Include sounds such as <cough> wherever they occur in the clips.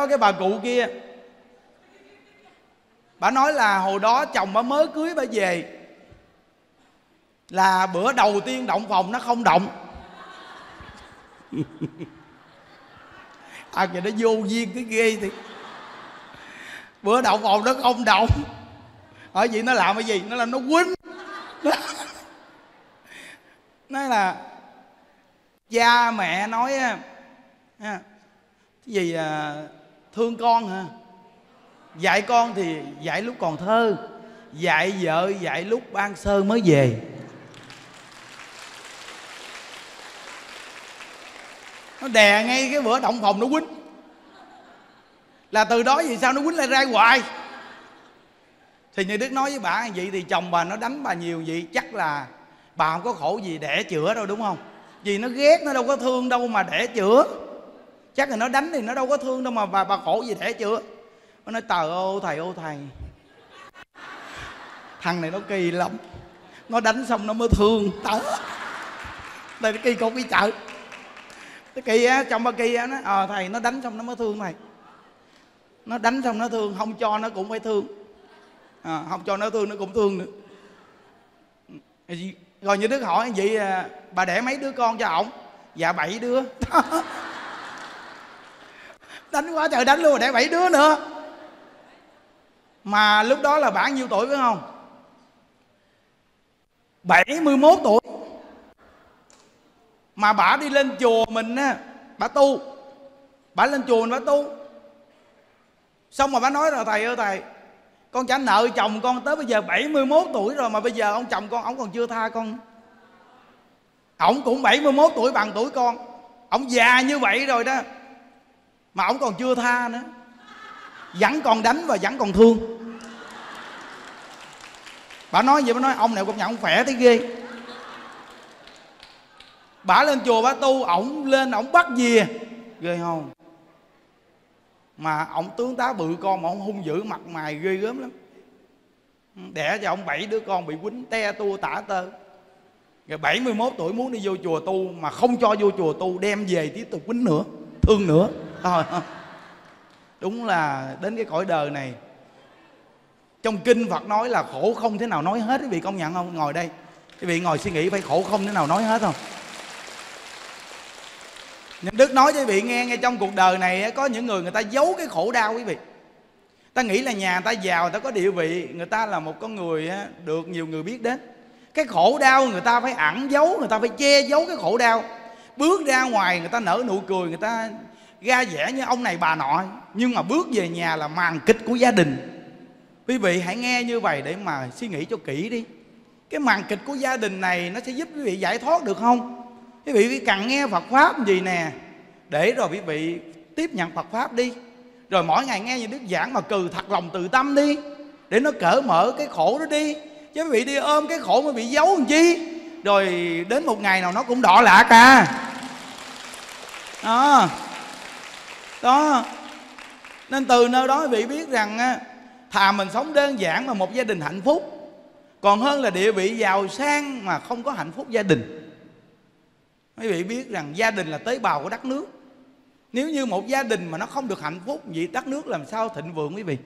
có cái bà cụ kia. Bà nói là hồi đó chồng bà mới cưới bà về. Là bữa đầu tiên động phòng nó không động. <laughs> À kìa nó vô duyên cái ghê thì. Bữa động phòng nó không động. Hỏi gì nó làm cái gì? Nó là nó quýnh. <laughs> Nói là cha mẹ nói á, cái gì à, thương con hả? Dạy con thì dạy lúc còn thơ, dạy vợ dạy lúc ban sơ mới về. Nó đè ngay cái bữa động phòng nó quýnh. Là từ đó vì sao nó quýnh lại ra hoài? Thì như đức nói với bà, vậy thì chồng bà nó đánh bà nhiều vậy, chắc là bà không có khổ gì đẻ chữa đâu, đúng không? Vì nó ghét, nó đâu có thương đâu mà đẻ chữa chắc là nó đánh thì nó đâu có thương đâu mà bà bà khổ gì thể chưa? nó nói tờ ô thầy ô thầy. Thằng này nó kỳ lắm. Nó đánh xong nó mới thương tớ. Đây nó kỳ con đi chợ. Cái kỳ á trong ba kỳ á nó ờ thầy nó đánh xong nó mới thương thầy. Nó đánh xong nó thương không cho nó cũng phải thương. À, không cho nó thương nó cũng thương nữa. Rồi như đức hỏi vậy à, bà đẻ mấy đứa con cho ổng? Dạ bảy đứa. <laughs> đánh quá trời đánh luôn đẻ bảy đứa nữa. Mà lúc đó là bà nhiêu tuổi phải không? 71 tuổi. Mà bà đi lên chùa mình á bà tu. Bà lên chùa mình bà tu. Xong mà bà nói là, thầy ơi, thầy, con trả nợ chồng con tới bây giờ 71 tuổi rồi mà bây giờ ông chồng con, ông còn chưa tha con. Ổng cũng 71 tuổi bằng tuổi con. Ổng già như vậy rồi đó mà ổng còn chưa tha nữa. Vẫn còn đánh và vẫn còn thương. Bà nói vậy, bà nói, ông này cũng nhận ông khỏe thấy ghê. Bà lên chùa, bà tu, ổng lên, ổng bắt gì ghê không? Mà ổng tướng tá bự con mà ổng hung dữ, mặt mày ghê gớm lắm. Đẻ cho ông bảy đứa con bị quýnh, te tua tả tơ. Rồi 71 tuổi muốn đi vô chùa tu mà không cho vô chùa tu, đem về tiếp tục quýnh nữa, thương nữa thôi. Đúng là đến cái cõi đời này, trong kinh Phật nói là khổ không thế nào nói hết, quý vị công nhận không? Ngồi đây. Quý vị ngồi suy nghĩ phải khổ không thế nào nói hết không? Nhưng Đức nói cho quý vị nghe ngay trong cuộc đời này có những người người ta giấu cái khổ đau, quý vị. Ta nghĩ là nhà ta giàu, ta có địa vị, người ta là một con người được nhiều người biết đến. Cái khổ đau người ta phải ẩn giấu, người ta phải che giấu cái khổ đau. Bước ra ngoài người ta nở nụ cười, người ta ra vẻ như ông này bà nọ nhưng mà bước về nhà là màn kịch của gia đình. Quý vị hãy nghe như vậy để mà suy nghĩ cho kỹ đi. Cái màn kịch của gia đình này nó sẽ giúp quý vị giải thoát được không? Quý vị cần nghe phật pháp gì nè? Để rồi quý vị tiếp nhận phật pháp đi. Rồi mỗi ngày nghe những đức giảng mà cừ thật lòng từ tâm đi, để nó cởi mở cái khổ đó đi. Chứ quý vị đi ôm cái khổ mà bị giấu làm chi? Rồi đến một ngày nào nó cũng đỏ lạ cả. Đó đó. Nên từ nơi đó quý vị biết rằng thà mình sống đơn giản mà một gia đình hạnh phúc, còn hơn là địa vị giàu sang mà không có hạnh phúc gia đình. Quý vị biết rằng gia đình là tế bào của đất nước. Nếu như một gia đình mà nó không được hạnh phúc, vậy đất nước làm sao thịnh vượng quý vị?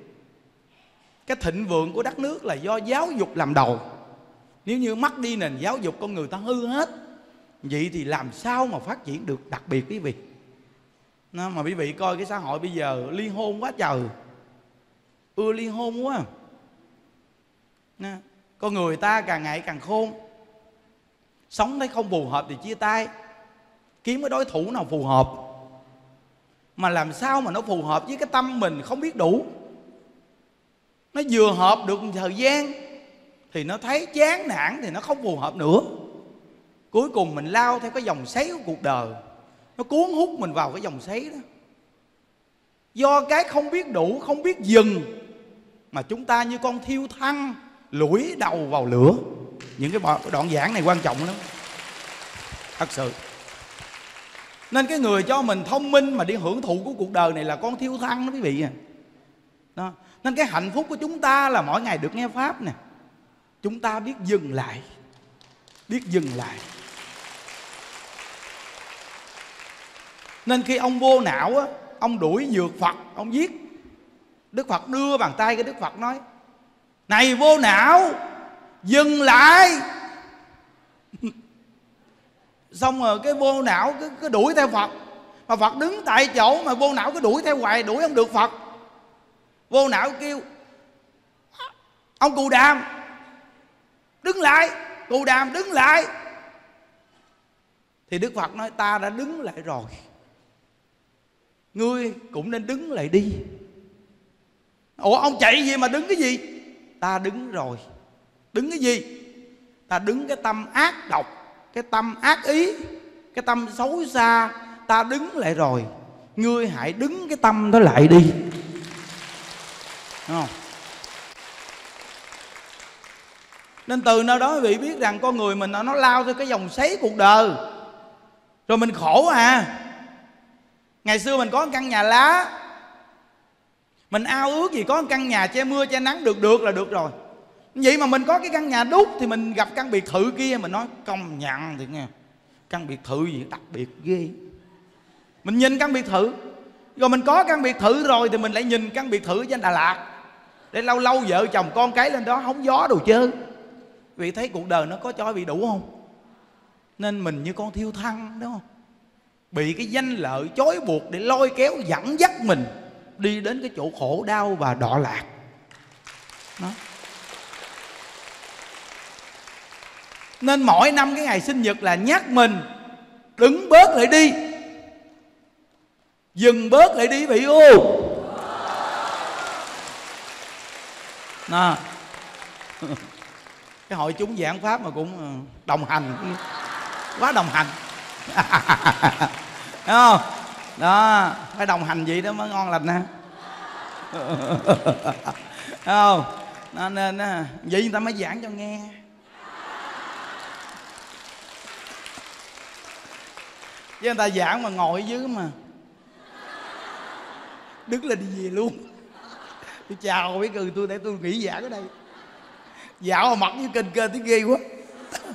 Cái thịnh vượng của đất nước là do giáo dục làm đầu. Nếu như mất đi nền giáo dục, con người ta hư hết. Vậy thì làm sao mà phát triển được đặc biệt quý vị? Nó mà quý vị coi cái xã hội bây giờ ly hôn quá trời. Ưa ly hôn quá. Nó, con người ta càng ngày càng khôn. Sống thấy không phù hợp thì chia tay. Kiếm cái đối thủ nào phù hợp. Mà làm sao mà nó phù hợp với cái tâm mình không biết đủ. Nó vừa hợp được một thời gian thì nó thấy chán nản thì nó không phù hợp nữa. Cuối cùng mình lao theo cái dòng xoáy của cuộc đời nó cuốn hút mình vào cái dòng xoáy đó. Do cái không biết đủ, không biết dừng, mà chúng ta như con thiêu thăng, lủi đầu vào lửa. Những cái đoạn giảng này quan trọng lắm. Thật sự. Nên cái người cho mình thông minh mà đi hưởng thụ của cuộc đời này là con thiêu thăng đó, quý vị à. Đó. nên cái hạnh phúc của chúng ta là mỗi ngày được nghe pháp nè. Chúng ta biết dừng lại. Biết dừng lại. Nên khi ông vô não á ông đuổi dược phật ông giết. Đức phật đưa bàn tay cái đức phật nói này vô não dừng lại. <laughs> Xong rồi cái vô não cứ, cứ đuổi theo phật. Mà phật đứng tại chỗ mà vô não cứ đuổi theo hoài đuổi không được phật. Vô não kêu ông cù đàm đứng lại cù đàm đứng lại. Thì đức phật nói ta đã đứng lại rồi ngươi cũng nên đứng lại đi. Ủa, ông chạy gì mà đứng cái gì? Ta đứng rồi. Đứng cái gì? Ta đứng cái tâm ác độc, cái tâm ác ý, cái tâm xấu xa. Ta đứng lại rồi. Ngươi hãy đứng cái tâm đó lại đi. Đúng không? Nên từ nơi đó quý vị biết rằng con người mình, nó lao theo cái dòng xoáy cuộc đời. Rồi mình khổ à ngày xưa mình có căn nhà lá. Mình ao ước gì có căn nhà che mưa, che nắng, được được là được rồi. Vậy mà mình có cái căn nhà đúc thì mình gặp căn biệt thự kia, mình nói, công nhận thì nghe căn biệt thự gì đặc biệt ghê. Mình nhìn căn biệt thự, rồi mình có căn biệt thự rồi thì mình lại nhìn căn biệt thự trên Đà Lạt. Để lâu lâu vợ chồng con cái lên đó hóng gió đồ chơi. Vì thấy cuộc đời nó có cho bị đủ không? Nên mình như con thiêu thăng, đúng không? Bị cái danh lợi chối buộc để lôi kéo dẫn dắt mình đi đến cái chỗ khổ đau và đọa lạc. Đó. nên mỗi năm cái ngày sinh nhật là nhắc mình đứng bớt lại đi. Dừng bớt lại đi, bị ô Nè. <laughs> cái hội chúng giảng pháp mà cũng ờ, đồng hành. Quá đồng hành. Đúng không? Đó phải đồng hành gì đó mới ngon lành nè. Không? Nên, á, vậy người ta mới giảng cho nghe. Chứ người ta giảng mà ngồi ở dưới mà. Đứng lên đi về luôn. Tôi chào mấy cười tôi để tôi nghỉ giảng ở đây. Dạo mà mặt như kênh kênh tiếng ghê quá.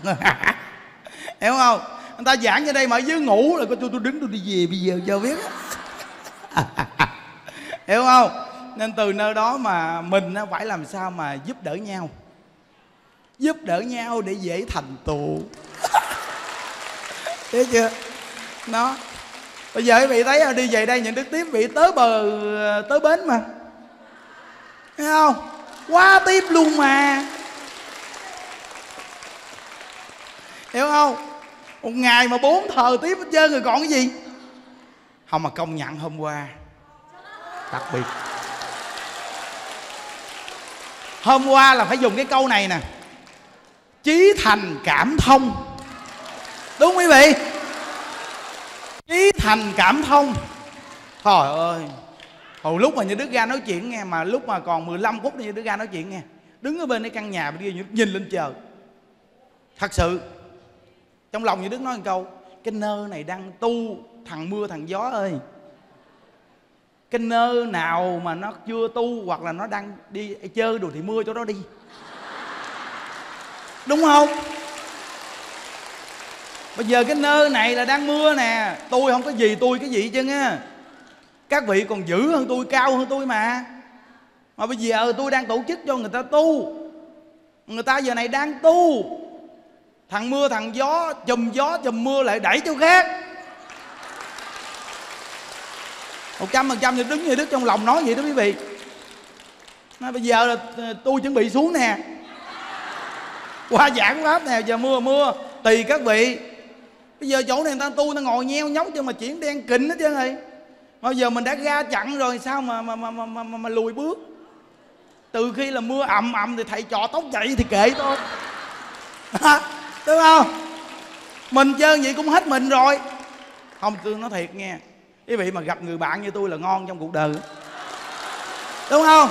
<laughs> Hiểu không? Người ta giảng ở đây mà ở dưới ngủ là tôi tôi đứng, tôi đi về, bây giờ cho biết. <laughs> Hiểu không? Nên từ nơi đó mà mình phải làm sao mà giúp đỡ nhau. Giúp đỡ nhau để dễ thành tựu. <laughs> Thấy chưa? Nó bây giờ quý vị thấy đi về đây những đức tiếp vị tới bờ tới bến mà. Thấy không? Quá tiếp luôn mà. Hiểu không? Một ngày mà bốn thờ tiếp hết trơn rồi còn cái gì? Không mà công nhận hôm qua. Đặc biệt. Hôm qua là phải dùng cái câu này nè. Chí thành cảm thông. Đúng quý vị? Chí thành cảm thông. Trời ơi. Hồi lúc mà như đức ra nói chuyện nghe, mà lúc mà còn 15 phút như đức ra nói chuyện nghe. Đứng ở bên cái căn nhà bên kia nhìn lên trời. Thật sự trong lòng như đức nói một câu, cái nơ này đang tu, thằng mưa thằng gió ơi. Cái nơ nào mà nó chưa tu hoặc là nó đang đi chơi đồ thì mưa cho nó đi. Đúng không? Bây giờ cái nơ này là đang mưa nè. Tôi không có gì, tôi cái gì chứ á. Các vị còn dữ hơn tôi, cao hơn tôi mà. Mà bây giờ tôi đang tổ chức cho người ta tu. Người ta giờ này đang tu thằng mưa thằng gió chùm gió chùm mưa lại đẩy chỗ khác một trăm phần trăm thì đứng như đức trong lòng nói vậy đó quý vị. Nói bây giờ là ờ, tôi chuẩn bị xuống nè. Qua giảng pháp nè giờ mưa mưa. Tùy các vị. Bây giờ chỗ này người ta tu người ta ngồi nheo nhóc cho mà chuyển đen kịnh hết trơn rồi. Bây giờ mình đã ra chặn rồi sao mà mà mà mà, mà, mà, mà lùi bước? Từ khi là mưa ầm ầm thì thầy trò tóc chạy thì kệ thôi <laughs> đúng không? Mình chơi vậy cũng hết mình rồi. Không, tôi nói thiệt nghe. Quý vị mà gặp người bạn như tôi là ngon trong cuộc đời. Đúng không?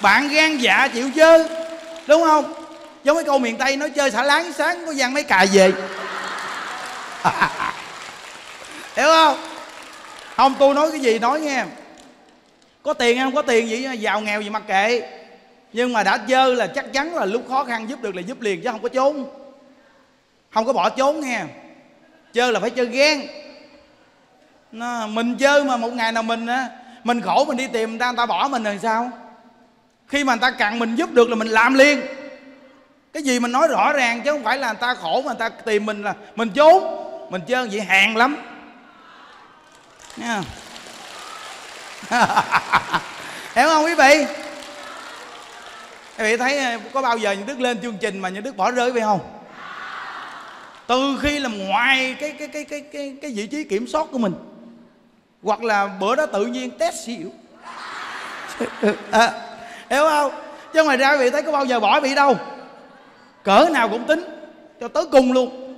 Bạn gan dạ chịu chơi. Đúng không? Giống cái câu miền tây nói chơi xả láng sáng, có gian mấy cài về. <laughs> Hiểu không? Không, tôi nói cái gì nói nghe. Có tiền không có tiền gì giàu nghèo gì mặc kệ nhưng mà đã chơi là chắc chắn là lúc khó khăn giúp được là giúp liền chứ không có trốn. Không có bỏ trốn nghe. Chơi là phải chơi ghen. Nó, mình chơi mà một ngày nào mình á mình khổ mình đi tìm người ta người ta bỏ mình rồi sao? Khi mà người ta cần mình giúp được là mình làm liền. Cái gì mình nói rõ ràng chứ không phải là người ta khổ mà người ta tìm mình là mình trốn. Mình chơi vậy hàng lắm. Nha <laughs> hiểu không quý vị? Các vị thấy có bao giờ những đức lên chương trình mà những đức bỏ rơi vậy không? Từ khi làm ngoài cái cái cái cái cái cái vị trí kiểm soát của mình hoặc là bữa đó tự nhiên test xỉu. À, hiểu không? Chứ ngoài ra vị thấy có bao giờ bỏ vị đâu. Cỡ nào cũng tính cho tới cùng luôn.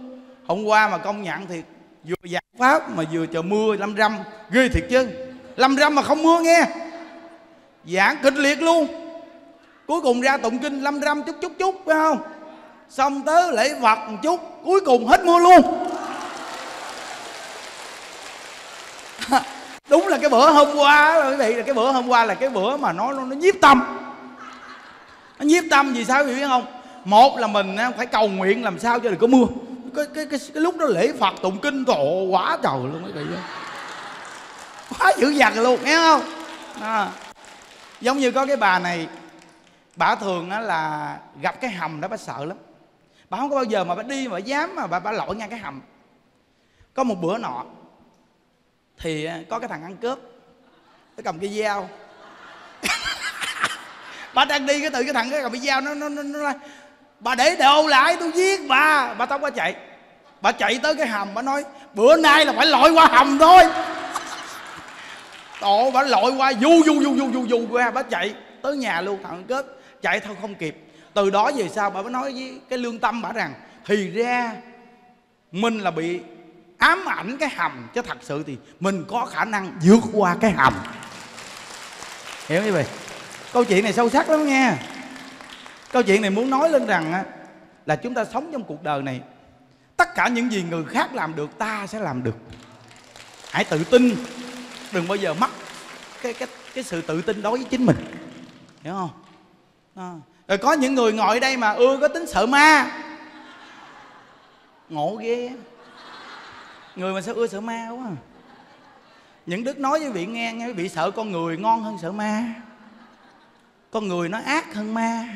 Hôm qua mà công nhận thì vừa giảng pháp mà vừa chờ mưa lâm râm ghê thiệt chứ. Lâm râm mà không mưa nghe. Giảng kịch liệt luôn cuối cùng ra tụng kinh lâm râm chút chút chút phải không? Xong tới lễ phật một chút cuối cùng hết mưa luôn. <laughs> Đúng là cái bữa hôm qua quý vị là cái bữa hôm qua là cái bữa mà nó nó, nó nhiếp tâm. Nó nhiếp tâm vì sao quý vị biết không? Một là mình phải cầu nguyện làm sao cho được có mưa. Cái, cái, cái, cái lúc đó lễ phật tụng kinh tổ quá trời luôn quý vị. Quá dữ dằn luôn nghe không? À. giống như có cái bà này bà thường á là gặp cái hầm đó bà sợ lắm bà không có bao giờ mà bà đi mà bà dám mà bà, bà lội ngang cái hầm có một bữa nọ thì có cái thằng ăn cướp nó cầm cái dao bà đang đi cái từ cái thằng cái cầm cái dao nó nó nó, nó bà để đồ lại tôi giết bà bà tóc bà chạy bà chạy tới cái hầm bà nói bữa nay là phải lội qua hầm thôi tổ bà lội qua du du du du du du qua bà chạy tới nhà luôn thằng cướp chạy thôi không kịp. Từ đó về sau bà mới nói với cái lương tâm bà rằng, thì ra mình là bị ám ảnh cái hầm, chứ thật sự thì mình có khả năng vượt qua cái hầm. Hiểu như vậy? Câu chuyện này sâu sắc lắm nha. Câu chuyện này muốn nói lên rằng là chúng ta sống trong cuộc đời này, tất cả những gì người khác làm được, ta sẽ làm được. Hãy tự tin, đừng bao giờ mất cái cái cái sự tự tin đối với chính mình. Hiểu không? À. rồi có những người ngồi đây mà ưa có tính sợ ma. Ngộ ghê người mà sao ưa sợ ma quá à. những đức nói với vị nghe nghe vị sợ, con người ngon hơn sợ ma. Con người nó ác hơn ma.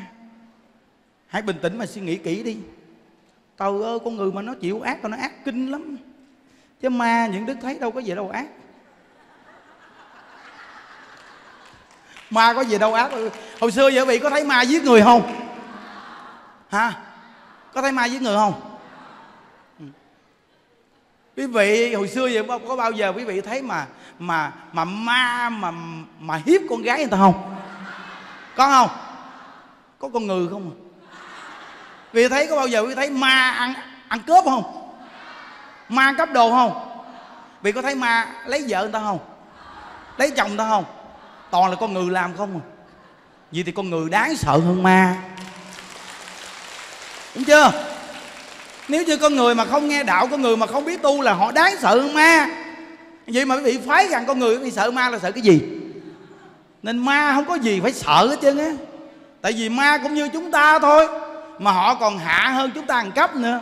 Hãy bình tĩnh mà suy nghĩ kỹ đi. Tàu ơi, con người mà nó chịu ác, nó ác kinh lắm. Chứ ma, những đức thấy đâu có gì đâu ác. Ma có gì đâu ác? Hồi xưa vậy vị có thấy ma giết người không? Hả? Có thấy ma giết người không? Quý vị, hồi xưa vậy có bao giờ quý vị thấy mà mà mà ma, mà mà hiếp con gái người ta không? Có không? Có con người không à? vì thấy, có bao giờ quý thấy ma ăn ăn cướp không? Ma cấp đồ không? Vì có thấy ma lấy vợ người ta không? Lấy chồng người ta không? Toàn là con người làm không à? Vì thì con người đáng sợ hơn ma. Đúng chưa? Nếu như con người mà không nghe đạo, con người mà không biết tu là họ đáng sợ hơn ma. Vậy mà quý vị phái rằng con người bị sợ ma là sợ cái gì? Nên ma không có gì phải sợ hết trơn á. Tại vì ma cũng như chúng ta thôi, mà họ còn hạ hơn chúng ta một cấp nữa.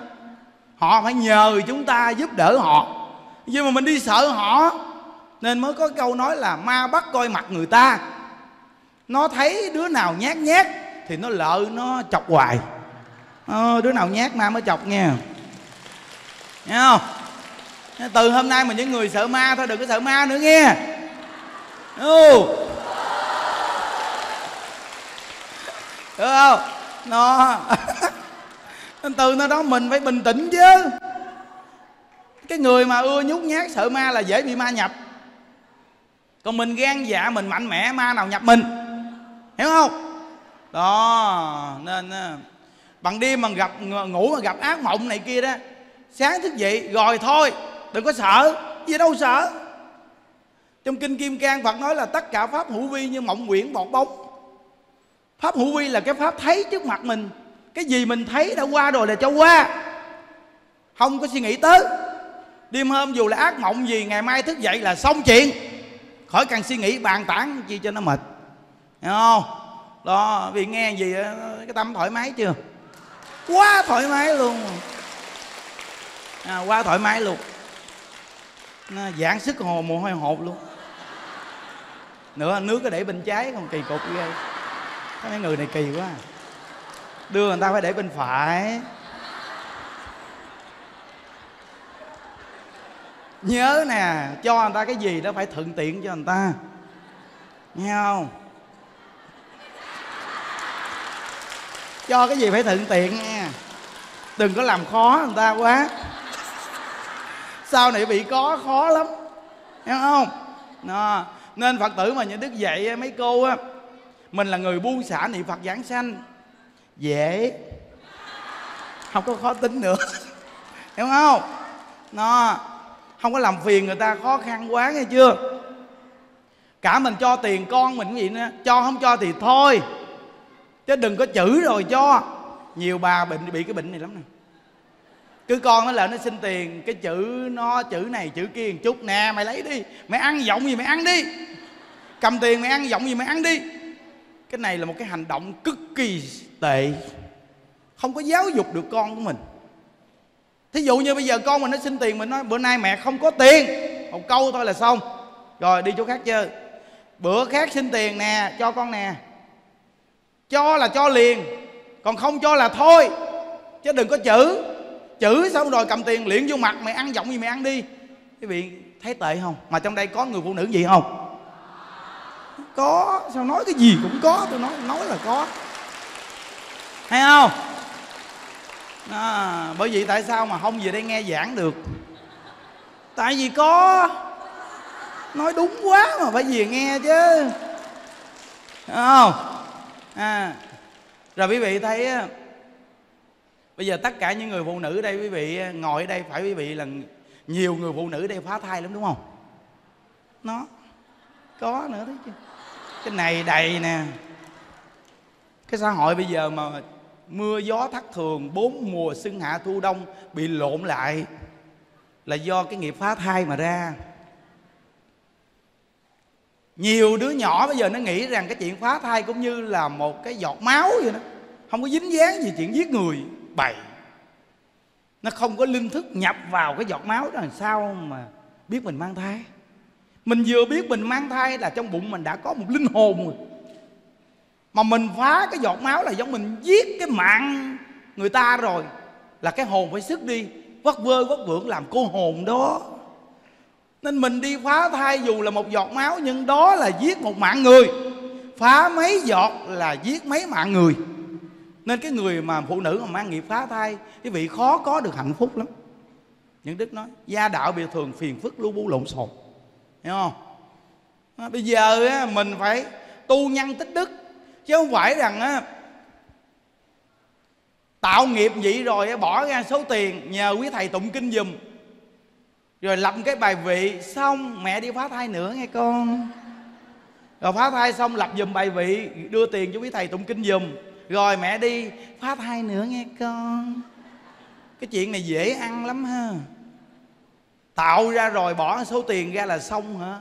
Họ phải nhờ chúng ta giúp đỡ họ. Nhưng mà mình đi sợ họ nên mới có câu nói là ma bắt coi mặt người ta. Nó thấy đứa nào nhát nhát thì nó lợ nó chọc hoài. Ờ, đứa nào nhát ma mới chọc nghe. Nghe không? Từ hôm nay mà những người sợ ma thôi đừng có sợ ma nữa nghe. Ừ. được không? Nó <laughs> từ nó đó mình phải bình tĩnh chứ. Cái người mà ưa nhút nhát sợ ma là dễ bị ma nhập còn mình gan dạ mình mạnh mẽ, ma nào nhập mình. Hiểu không? Đó, nên à, bằng đêm mà gặp ngủ mà gặp ác mộng này kia đó, sáng thức dậy, rồi thôi, đừng có sợ. Gì đâu sợ. Trong kinh kim cang, phật nói là tất cả pháp hữu vi như mộng quyển bọt bóng pháp hữu vi là cái pháp thấy trước mặt mình. Cái gì mình thấy đã qua rồi là cho qua. Không có suy nghĩ tới. Đêm hôm dù là ác mộng gì, ngày mai thức dậy là xong chuyện khỏi cần suy nghĩ bàn tán chi cho nó mệt. Hiểu không? Đó vì nghe gì cái tâm thoải mái chưa? Quá thoải mái luôn. À, quá thoải mái luôn. Nó giãn sức hồ mồ hôi hột luôn. Nữa nước có để bên trái còn kỳ cục ghê. Cái mấy người này kỳ quá. Đưa người ta phải để bên phải. Nhớ nè, cho người ta cái gì đó phải thuận tiện cho người ta. Nghe không? Cho cái gì phải thuận tiện nghe. Đừng có làm khó người ta quá. Sau này bị có, khó lắm. Hiểu không? Đó. nên phật tử mà những đức dạy mấy cô á, mình là người buông xả niệm phật giảng sanh. Dễ. Không có khó tính nữa. <laughs> Hiểu không? Nó không có làm phiền người ta, khó khăn quá, nghe chưa? Cả mình cho tiền con mình gì nữa, cho không cho thì thôi. Chứ đừng có chữ rồi cho. Nhiều bà bệnh, bị cái bệnh này lắm nè. Cứ con nó lại nó xin tiền, cái chữ nó, chữ này, chữ kia một chút. Nè, mày lấy đi. Mày ăn giọng gì mày ăn đi. Cầm tiền mày ăn giọng gì mày ăn đi. Cái này là một cái hành động cực kỳ tệ. Không có giáo dục được con của mình thí dụ như bây giờ con mình nó xin tiền, mình nói, bữa nay mẹ không có tiền. Một câu thôi là xong. Rồi, đi chỗ khác chơi. Bữa khác xin tiền nè, cho con nè. Cho là cho liền, còn không cho là thôi. Chứ đừng có chữ. Chữ xong rồi cầm tiền liễn vô mặt mày ăn giọng gì mày ăn đi. Quý vị thấy tệ không? Mà trong đây có người phụ nữ gì không? Có. Sao nói cái gì cũng có, tôi nói nói là có. Hay không? À, bởi vì tại sao mà không về đây nghe giảng được? Tại vì có. Nói đúng quá mà phải về nghe chứ. Đúng không? À rồi quý vị thấy bây giờ tất cả những người phụ nữ đây quý vị ngồi ở đây phải quý vị là nhiều người phụ nữ đây phá thai lắm đúng không? Nó có nữa đấy chứ. Cái này đầy nè. Cái xã hội bây giờ mà mưa gió thất thường, bốn mùa xuân hạ thu đông, bị lộn lại. Là do cái nghiệp phá thai mà ra. Nhiều đứa nhỏ bây giờ nó nghĩ rằng cái chuyện phá thai cũng như là một cái giọt máu vậy đó. Không có dính dáng gì chuyện giết người, bậy. Nó không có linh thức nhập vào cái giọt máu đó làm sao mà biết mình mang thai. Mình vừa biết mình mang thai là trong bụng mình đã có một linh hồn rồi mà mình phá cái giọt máu là giống mình giết cái mạng người ta rồi. Là cái hồn phải sức đi, vất vơ, vất vưởng làm cô hồn đó. Nên mình đi phá thai dù là một giọt máu, nhưng đó là giết một mạng người. Phá mấy giọt là giết mấy mạng người. Nên cái người mà phụ nữ mà mang nghiệp phá thai, cái vị khó có được hạnh phúc lắm. Những đức nói, gia đạo bị thường phiền phức lu bu lộn xộn. Hiểu không? À, bây giờ mình phải tu nhân tích đức chứ không phải rằng á, tạo nghiệp vậy rồi bỏ ra số tiền nhờ quý thầy tụng kinh dùm rồi lập cái bài vị, xong, mẹ đi phá thai nữa nghe con. Rồi phá thai xong lập dùm bài vị, đưa tiền cho quý thầy tụng kinh dùm rồi mẹ đi phá thai nữa nghe con. Cái chuyện này dễ ăn lắm ha. Tạo ra rồi bỏ số tiền ra là xong hả?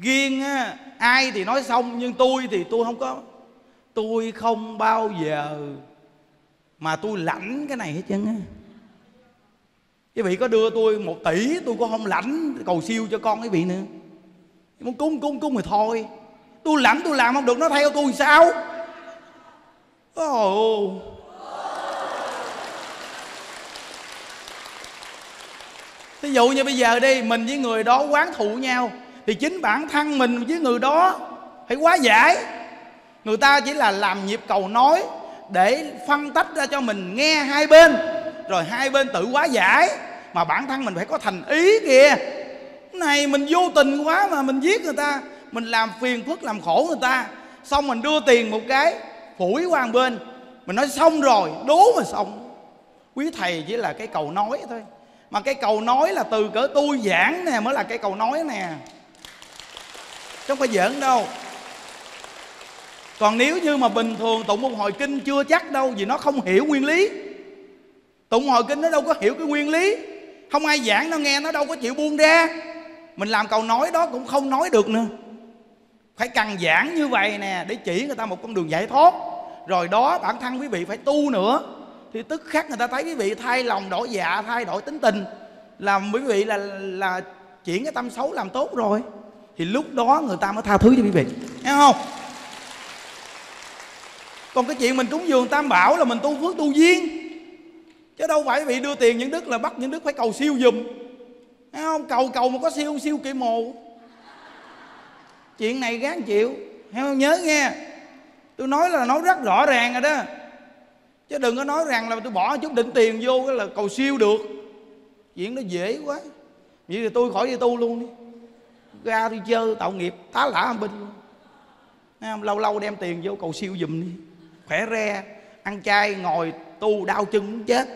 Riêng, á, ai thì nói xong, nhưng tôi thì tôi không có. Tôi không bao giờ mà tôi lãnh cái này hết trơn á. Quý vị có đưa tôi một tỷ, tôi cũng không lãnh cầu siêu cho con quý vị nữa. Muốn cúng cúng cúng thì thôi. Tôi lãnh, tôi làm không được, nó theo tôi sao? Oh. thí dụ như bây giờ đi, Mình với người đó quán thụ nhau. Thì chính bản thân mình với người đó Phải quá giải. Người ta chỉ là làm nhịp cầu nói Để phân tách ra cho mình nghe hai bên, Rồi hai bên tự quá giải. Mà bản thân mình phải có thành ý kìa. Này mình vô tình quá mà mình giết người ta, Mình làm phiền phức, làm khổ người ta. Xong mình đưa tiền một cái, Phủi qua một bên. Mình nói xong rồi, Đố mà xong. Quý thầy chỉ là cái cầu nói thôi. Mà cái cầu nói là từ cỡ tôi giảng nè mới là cái cầu nói nè không phải giỡn đâu. Còn nếu như mà bình thường tụng một hồi kinh chưa chắc đâu, vì nó không hiểu nguyên lý. Tụng hồi kinh nó đâu có hiểu cái nguyên lý. Không ai giảng nó nghe, nó đâu có chịu buông ra. Mình làm cầu nói đó cũng không nói được nữa. Phải cần giảng như vậy nè, để chỉ người ta một con đường giải thoát. Rồi đó, bản thân quý vị phải tu nữa. Thì tức khắc người ta thấy quý vị thay lòng đổi dạ thay đổi tính tình. Làm quý vị là là chuyển cái tâm xấu làm tốt rồi thì lúc đó người ta mới tha thứ cho quý vị. Nghe không? Còn cái chuyện mình cúng dường tam bảo là mình tu phước tu duyên chứ đâu phải bị đưa tiền những đức là bắt những đức phải cầu siêu dùm nghe không? Cầu cầu mà có siêu siêu kỳ mồ. Chuyện này gán chịu. Hiểu không nhớ nghe. Tôi nói là nói rất rõ ràng rồi đó. Chứ đừng có nói rằng là tôi bỏ chút định tiền vô cái là cầu siêu được. Chuyện nó dễ quá. Vậy thì tôi khỏi đi tu luôn đi ra đi chơi tạo nghiệp, tá lả âm binh luôn. Thấy không? lâu lâu đem tiền vô cầu siêu giùm đi. Khỏe re, ăn chay, ngồi, tu, đau chân, muốn chết.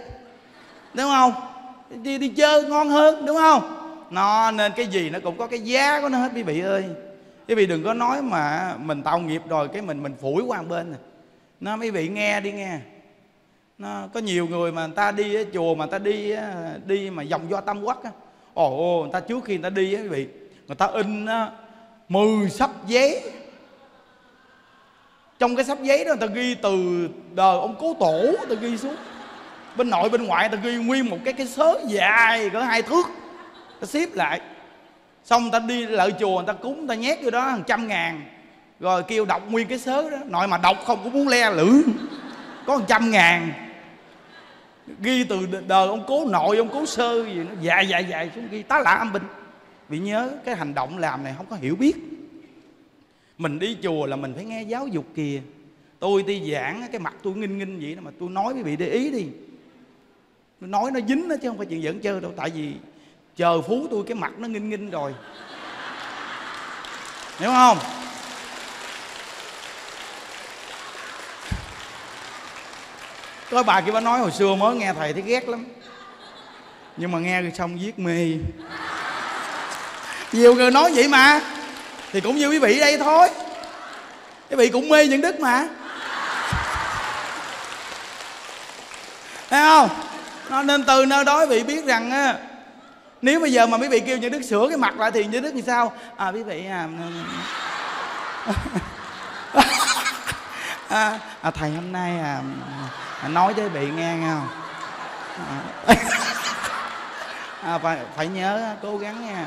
Đúng không? Đi đi chơi ngon hơn, đúng không? Nó nên cái gì nó cũng có cái giá của nó hết, quý vị ơi. Quý vị đừng có nói mà mình tạo nghiệp rồi cái mình mình phủi qua một bên này nó mấy vị nghe đi nghe. Nó, có nhiều người mà người ta đi chùa mà người ta đi đi mà dòng do tâm quắc á. Ồ, người ta trước khi người ta đi á, quý vị người ta in á, 10 sắp giấy. Trong cái sắp giấy đó người ta ghi từ đời ông cố tổ người ta ghi xuống. Bên nội bên ngoại người ta ghi nguyên một cái cái sớ dài cỡ hai thước. Ta xếp lại. Xong người ta đi lợi chùa người ta cúng người ta nhét vô đó hàng trăm ngàn. Rồi kêu đọc nguyên cái sớ đó. Nội mà đọc không cũng muốn le lử. Có hàng trăm ngàn. Ghi từ đời ông cố nội ông cố sơ gì nó dài dài dài xuống ghi tá lạ âm bình bị nhớ cái hành động làm này không có hiểu biết. Mình đi chùa là mình phải nghe giáo dục kìa. Tôi đi giảng cái mặt tôi nghinh nghinh vậy đó mà tôi nói với vị để ý đi. Tôi nói nó dính đó chứ không phải chuyện giỡn chơi đâu, tại vì chờ phú tôi cái mặt nó nghinh nghinh rồi. Hiểu không? Có bà kia bà nói hồi xưa mới nghe thầy thấy ghét lắm. Nhưng mà nghe xong viết mê nhiều người nói vậy mà. Thì cũng như quý vị đây thôi. Quý vị cũng mê những đức mà. Thấy không? Nó nên từ nơi đó quý vị biết rằng á nếu bây giờ mà quý vị kêu những đức sửa cái mặt lại thì những đức thì sao? À quý vị à, <laughs> à, à thầy hôm nay à, à nói với vị nghe nghe không? À, <laughs> à, phải, phải nhớ cố gắng nha.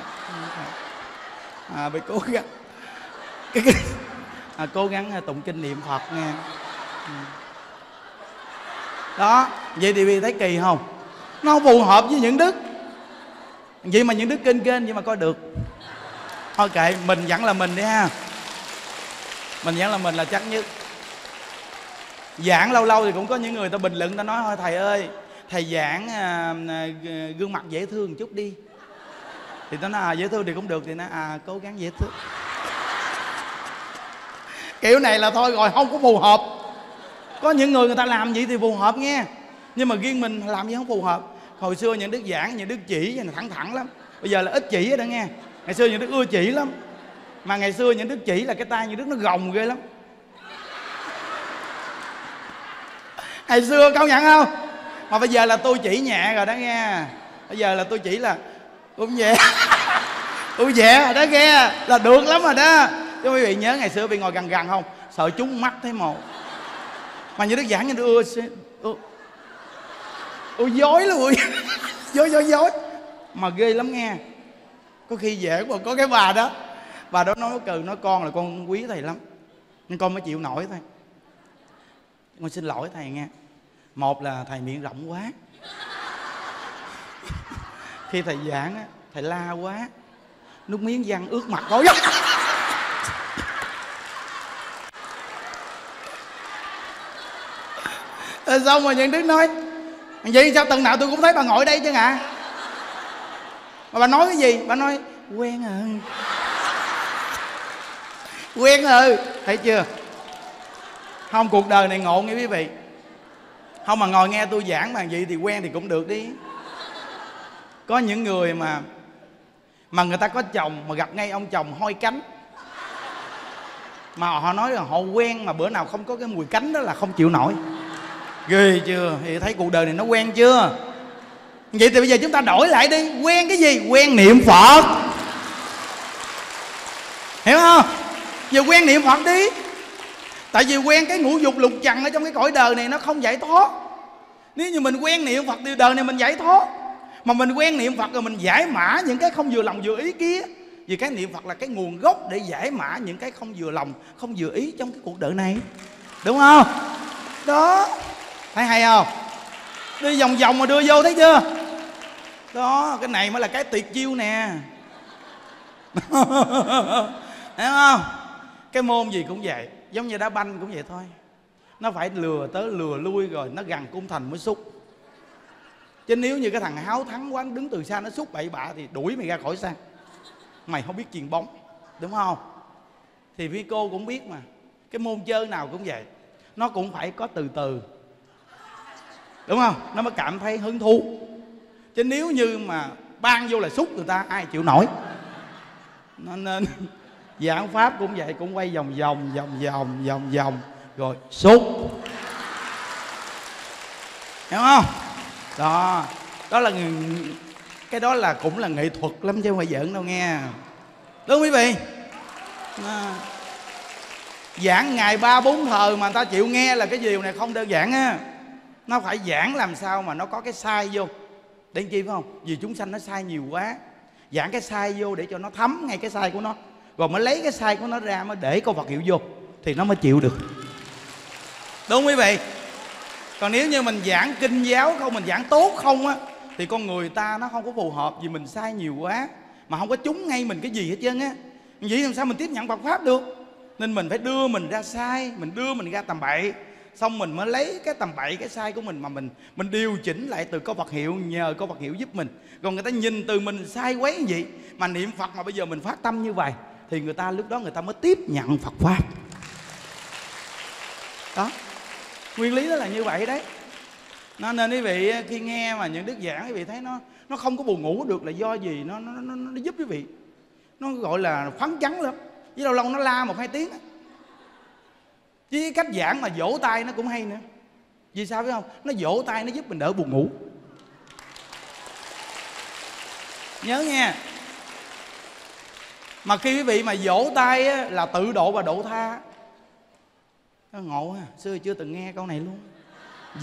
À, phải cố gắng. À, cố gắng à, tụng kinh niệm phật nha. Ừ. Đó vậy thì vì thấy kỳ không? Nó không phù hợp với những đức. Vậy mà những đức kinh kênh vậy mà coi được. Thôi kệ mình vẫn là mình đi ha. Mình vẫn là mình là chắc nhất. Giảng lâu lâu thì cũng có những người ta bình luận ta nói thôi thầy ơi thầy giảng à, à, gương mặt dễ thương chút đi. Thì nó nói à, dễ thương thì cũng được. Thì nó à cố gắng dễ thương. Kiểu này là thôi rồi không có phù hợp. Có những người người ta làm vậy thì phù hợp nghe. Nhưng mà riêng mình làm gì không phù hợp. Hồi xưa những đức giảng những đức chỉ là thẳng thẳng lắm. Bây giờ là ít chỉ đó nghe. Ngày xưa những đức ưa chỉ lắm. Mà ngày xưa những đức chỉ là cái tay những đức nó gồng ghê lắm. Ngày xưa công nhận không? Mà bây giờ là tôi chỉ nhẹ rồi đó nghe. Bây giờ là tôi chỉ là cũng nhẹ. <laughs> Tôi nhẹ rồi đó nghe. Là được lắm rồi đó. Chứ quý vị nhớ ngày xưa bị ngồi gần gần không? Sợ chúng mắt thấy một mà như đức giảng như đức ưa ưa, ưa dối luôn. Ui <laughs> dối dối dối. Mà ghê lắm nghe. Có khi dễ mà có cái bà đó. Bà đó nói cừ nói con là con quý thầy lắm. Nhưng con mới chịu nổi thôi. Con xin lỗi thầy nghe một là thầy miệng rộng quá. Khi thầy giảng á, thầy la quá. Nước miếng văng, ướt mặt gói rồi ờ, xong rồi những đứa nói, vậy sao tuần nào tôi cũng thấy bà ngồi đây chứ ạ mà bà nói cái gì? Bà nói, quen rồi quen rồi thấy chưa? Không, cuộc đời này ngộ nghe quý vị không mà ngồi nghe tôi giảng mà vậy thì quen thì cũng được đi. Có những người mà mà người ta có chồng mà gặp ngay ông chồng hôi cánh. Mà họ nói là họ quen mà bữa nào không có cái mùi cánh đó là không chịu nổi. Ghê chưa? Thì thấy cuộc đời này nó quen chưa? Vậy thì bây giờ chúng ta đổi lại đi. Quen cái gì? Quen niệm phật. Hiểu không? Giờ quen niệm phật đi tại vì quen cái ngũ dục lục trần ở trong cái cõi đời này nó không giải thoát. Nếu như mình quen niệm phật thì đời này mình giải thoát. Mà mình quen niệm phật rồi mình giải mã những cái không vừa lòng vừa ý kia. Vì cái niệm phật là cái nguồn gốc để giải mã những cái không vừa lòng, không vừa ý trong cái cuộc đời này. Đúng không? Đó. Thấy hay không? Đi vòng vòng mà đưa vô thấy chưa? Đó, cái này mới là cái tuyệt chiêu nè. <laughs> Thấy không? Cái môn gì cũng vậy giống như đá banh cũng vậy thôi. Nó phải lừa tới lừa lui rồi nó gần cung thành mới xúc. Chứ nếu như cái thằng háo thắng quá đứng từ xa nó xúc bậy bạ thì đuổi mày ra khỏi sân. Mày không biết chuyền bóng đúng không? Thì vi cô cũng biết mà. Cái môn chơi nào cũng vậy. Nó cũng phải có từ từ. Đúng không? Nó mới cảm thấy hứng thú. Chứ nếu như mà ban vô là xúc người ta ai chịu nổi. Nên, nên giảng pháp cũng vậy cũng quay vòng vòng vòng vòng vòng vòng. Rồi xúc hiểu không? Đó đó là cái đó là cũng là nghệ thuật lắm chứ không phải giỡn đâu nghe. Đúng không quý vị? À. giảng ngày ba bốn thời mà người ta chịu nghe là cái điều này không đơn giản á. Nó phải giảng làm sao mà nó có cái sai vô. Để chi phải không? Vì chúng sanh nó sai nhiều quá. Giảng cái sai vô để cho nó thấm ngay cái sai của nó rồi mới lấy cái sai của nó ra, mới để câu Phật hiệu vô, thì nó mới chịu được. Đúng quý vị. Còn nếu như mình giảng kinh giáo không, mình giảng tốt không á, thì con người ta nó không có phù hợp vì mình sai nhiều quá, mà không có trúng ngay mình cái gì hết trơn á. Vậy làm sao mình tiếp nhận Phật pháp được? Nên mình phải đưa mình ra sai, mình đưa mình ra tầm bậy. Xong mình mới lấy cái tầm bậy, cái sai của mình mà mình mình điều chỉnh lại từ câu Phật hiệu nhờ câu Phật hiệu giúp mình. Còn người ta nhìn từ mình sai quấy gì, mà niệm Phật mà bây giờ mình phát tâm như vậy thì người ta lúc đó người ta mới tiếp nhận Phật pháp. Đó. Nguyên lý đó là như vậy đấy. Nó nên quý vị khi nghe mà những đức giảng quý vị thấy nó nó không có buồn ngủ được là do gì? Nó nó nó, nó giúp quý vị. Nó gọi là phấn trắng lắm. Với lâu lâu nó la một hai tiếng chứ cách giảng mà vỗ tay nó cũng hay nữa. Vì sao biết không? Nó vỗ tay nó giúp mình đỡ buồn ngủ. Nhớ nha mà khi quý vị mà vỗ tay á, là tự độ và độ tha. Nó ngộ ha xưa chưa từng nghe câu này luôn.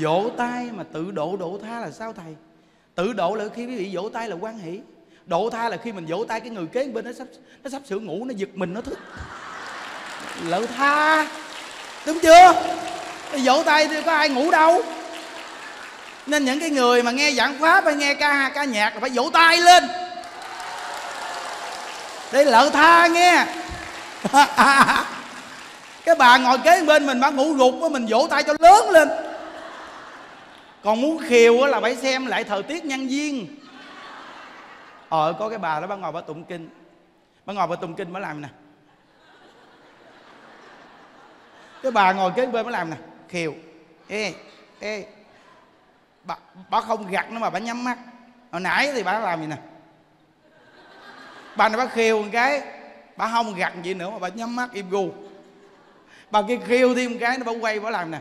Vỗ tay mà tự độ độ tha là sao thầy? Tự độ là khi quý vị vỗ tay là quan hỷ. Độ tha là khi mình vỗ tay cái người kế bên nó sắp nó sắp sửa ngủ nó giật mình nó thức. Lỡ tha. Đúng chưa? Vỗ tay thì có ai ngủ đâu. Nên những cái người mà nghe giảng pháp hay nghe ca ca nhạc là phải vỗ tay lên để lỡ tha nghe. <laughs> Cái bà ngồi kế bên mình bà ngủ gục mình vỗ tay cho lớn lên. Còn muốn khiều là phải xem lại thời tiết nhân viên. Ờ có cái bà đó bà ngồi bà tụng kinh. Bà ngồi bà tụng kinh bà làm nè. Cái bà ngồi kế bên bà làm nè. Khiều ê ê. Bà, bà không gặt nữa mà bà nhắm mắt. Hồi nãy thì bà làm gì nè? Bà này bà khiêu một cái bà không gặt gì nữa mà bà nhắm mắt im gu. Bà kia khiêu thêm một cái, nó bà quay bà làm nè.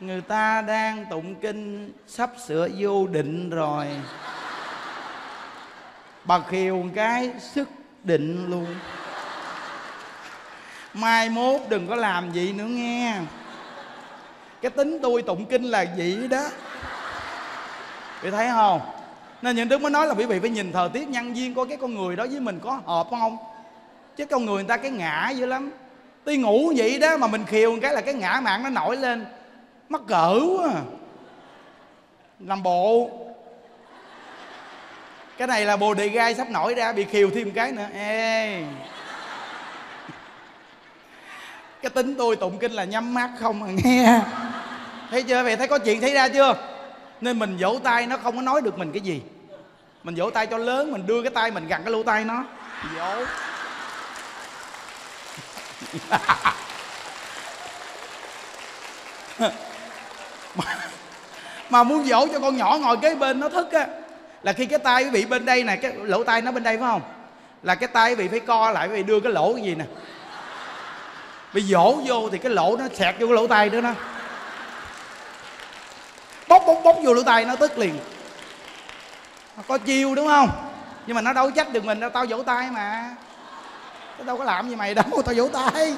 Người ta đang tụng kinh, sắp sửa vô định rồi. Bà khiêu một cái, sức định luôn. Mai mốt đừng có làm gì nữa nghe. Cái tính tôi tụng kinh là vậy đó. Bị thấy không? Nên những đức mới nói là quý vị phải nhìn thời tiết nhân viên coi cái con người đó với mình có hợp không? Chứ con người người ta cái ngã dữ lắm. Tuy ngủ vậy đó mà mình khiều một cái là cái ngã mạng nó nổi lên. Mắc cỡ quá à. làm bộ. Cái này là bồ đề gai sắp nổi ra, bị khiều thêm một cái nữa. Ê. Cái tính tôi tụng kinh là nhắm mắt không mà nghe. Thấy chưa? Vậy thấy có chuyện xảy ra chưa? Nên mình vỗ tay nó không có nói được mình cái gì. Mình vỗ tay cho lớn mình đưa cái tay mình gặn cái lỗ tay nó. Vỗ. Mà, <laughs> mà muốn dỗ cho con nhỏ ngồi kế bên nó thức á là khi cái tay quý vị bên đây nè cái lỗ tay nó bên đây phải không? Là cái tay quý vị phải co lại quý vị đưa cái lỗ cái gì nè. Bị dỗ vô thì cái lỗ nó xẹt vô cái lỗ tay nữa nó bóp bóp bóp vô lỗ tay nó tức liền. Có chiêu đúng không? Nhưng mà nó đâu trách được mình đâu, tao vỗ tay mà. Nó đâu có làm gì mày đâu, tao vỗ tay.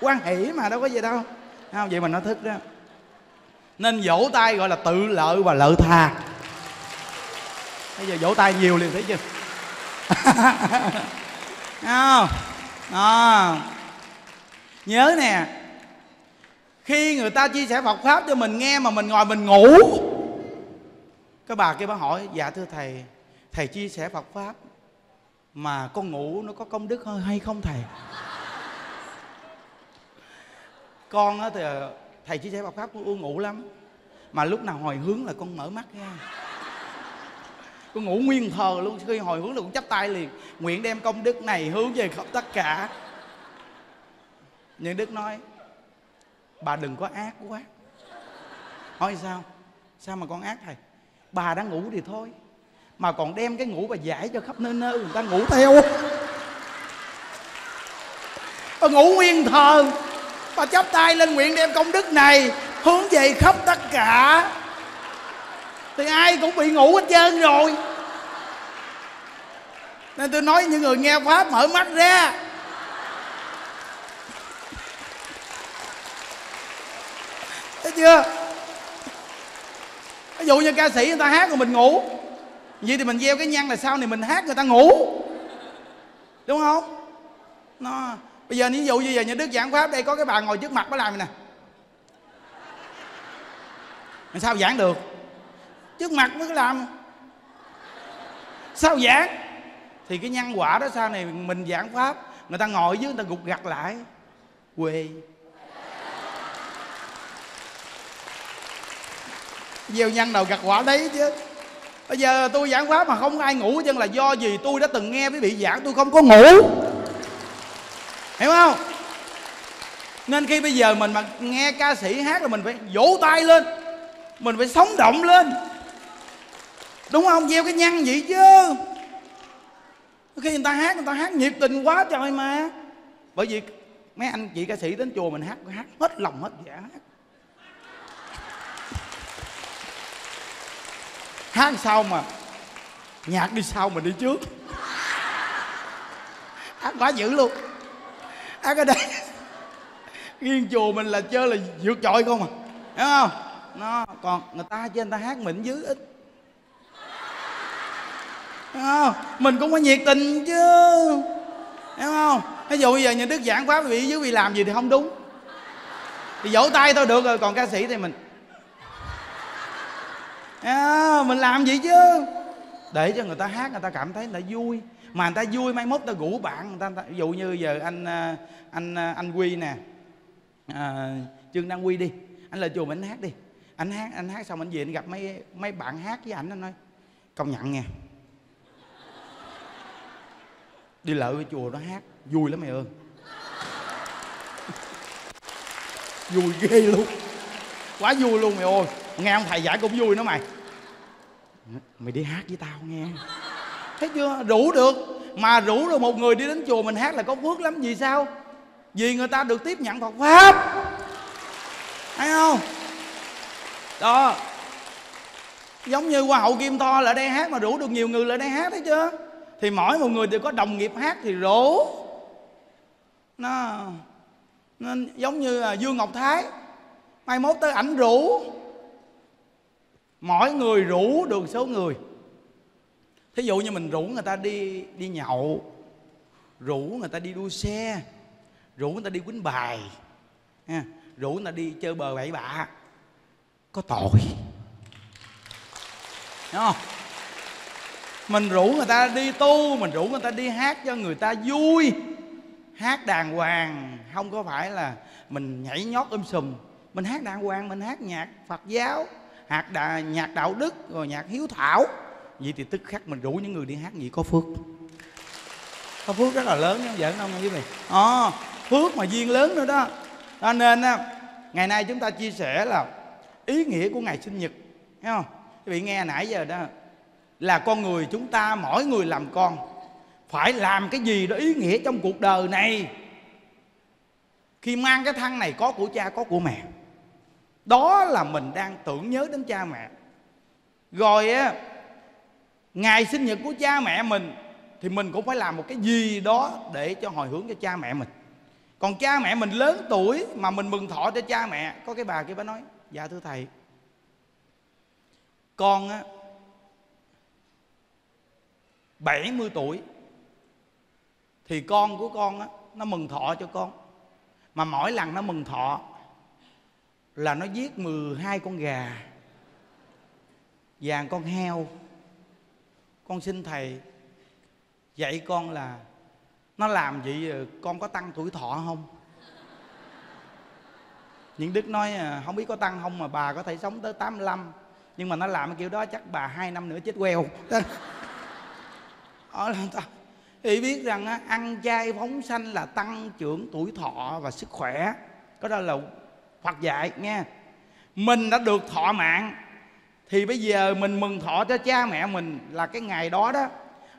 Quan hỷ mà, đâu có gì đâu. Không? Vậy mà nó thức đó. Nên vỗ tay gọi là tự lợi và lợi tha. Bây giờ vỗ tay nhiều liền, thấy chưa? <laughs> Không? À. nhớ nè khi người ta chia sẻ Phật pháp cho mình nghe mà mình ngồi mình ngủ. Cái bà kia bà hỏi dạ thưa thầy thầy chia sẻ Phật pháp mà con ngủ nó có công đức hơn hay không thầy? Con á thì ờ, thầy chia sẻ Phật pháp con u ngủ lắm, mà lúc nào hồi hướng là con mở mắt ra. Con ngủ nguyên thờ luôn, khi hồi hướng là cũng chắp tay liền, nguyện đem công đức này hướng về khắp tất cả. Nhưng đức nói bà đừng có ác quá. Hỏi sao? Sao mà con ác thầy? Bà đang ngủ thì thôi. Mà còn đem cái ngủ bà giải cho khắp nơi nơi, người ta ngủ theo. Bà ngủ nguyên thờ. Bà chắp tay lên nguyện đem công đức này hướng về khắp tất cả. Thì ai cũng bị ngủ hết trơn rồi. Nên tôi nói những người nghe pháp mở mắt ra. Thấy chưa? Ví dụ như ca sĩ người ta hát rồi mình ngủ. Vậy thì mình gieo cái nhăn là sau này mình hát người ta ngủ. Đúng không? Nó, bây giờ ví dụ như giờ nhà đức giảng pháp đây có cái bà ngồi trước mặt mới làm nè. Mà sao giảng được? Trước mặt mới làm. Sao giảng? Thì cái nhân quả đó sau này mình giảng pháp, người ta ngồi dưới người ta gục gặt lại. Quê. Gieo nhân nào gặt quả đấy chứ. Bây giờ tôi giảng pháp mà không ai ngủ chân là do gì tôi đã từng nghe với vị giảng, tôi không có ngủ. Hiểu không? Nên khi bây giờ mình mà nghe ca sĩ hát là mình phải vỗ tay lên, mình phải sống động lên. Đúng không? Gieo cái nhăn vậy chứ. Khi người ta hát, người ta hát nhiệt tình quá trời mà. Bởi vì mấy anh chị ca sĩ đến chùa mình hát hát hết lòng hết dạ hát hát sao mà nhạc đi sau mình đi trước. Hát quá dữ luôn. Hát ở đây. Nghiêng chùa mình là chơi là vượt trội không à. Hiểu không? Nó, còn người ta trên người ta hát mình dưới ít. Hiểu không? Mình cũng phải nhiệt tình chứ. Hiểu không? Ví dụ bây giờ nhà đức giảng pháp, vị dưới bị làm gì thì không đúng. Thì vỗ tay thôi, được rồi, còn ca sĩ thì mình à, mình làm gì chứ. Để cho người ta hát người ta cảm thấy người ta vui. Mà người ta vui mai mốt ta rủ bạn người ta, người ta. Ví dụ như giờ anh à, anh à, anh quy nè. À, trương đăng quy đi. Anh lên chùa mình hát đi. Anh hát anh hát xong anh về anh gặp mấy mấy bạn hát với ảnh anh nói công nhận nha. Đi lợi cái chùa đó hát vui lắm mày ơi. <laughs> Vui ghê luôn. Quá vui luôn mày ơi nghe ông thầy giải cũng vui nữa mày. Mày đi hát với tao nghe. Thấy chưa? Rủ được. Mà rủ được một người đi đến chùa mình hát là có phước lắm. Vì sao? Vì người ta được tiếp nhận Phật pháp. Thấy không? Đó. Giống như hoa hậu kim tho lại đây hát mà rủ được nhiều người lại đây hát, thấy chưa? Thì mỗi một người đều có đồng nghiệp hát thì rủ. Nó nên giống như là dương ngọc thái. Mai mốt tới ảnh rủ mỗi người rủ được số người. Thí dụ như mình rủ người ta đi đi nhậu rủ người ta đi đua xe rủ người ta đi quýnh bài ha, rủ người ta đi chơi bờ bậy bạ có tội. Đúng không? Mình rủ người ta đi tu mình rủ người ta đi hát cho người ta vui. Hát đàng hoàng không có phải là mình nhảy nhót um sùm. Mình hát đàng hoàng mình hát nhạc phật giáo hát đà, nhạc đạo đức rồi nhạc hiếu thảo. Vậy thì tức khắc mình rủ những người đi hát gì có phước. Có phước rất là lớn nha giỡn không nha quý vị? À, phước mà duyên lớn nữa đó. Cho nên ngày nay chúng ta chia sẻ là ý nghĩa của ngày sinh nhật thấy không? Quý vị nghe nãy giờ đó là con người chúng ta mỗi người làm con phải làm cái gì đó ý nghĩa trong cuộc đời này. Khi mang cái thân này có của cha có của mẹ đó là mình đang tưởng nhớ đến cha mẹ. Rồi á, ngày sinh nhật của cha mẹ mình thì mình cũng phải làm một cái gì đó để cho hồi hướng cho cha mẹ mình. Còn cha mẹ mình lớn tuổi mà mình mừng thọ cho cha mẹ, có cái bà kia bà nói dạ thưa thầy. Con á 70 tuổi thì con của con á, nó mừng thọ cho con. Mà mỗi lần nó mừng thọ là nó giết 12 con gà và con heo. Con xin thầy dạy con là nó làm vậy ờ, con có tăng tuổi thọ không? Những đức nói ờ, không biết có tăng không mà bà có thể sống tới 85 nhưng mà nó làm cái kiểu đó chắc bà hai năm nữa chết queo. <laughs> Thì biết rằng ờ, ăn chay phóng sanh là tăng trưởng tuổi thọ và sức khỏe. Có đó là Phật dạy, nghe. Mình đã được thọ mạng, thì bây giờ mình mừng thọ cho cha mẹ mình là cái ngày đó đó,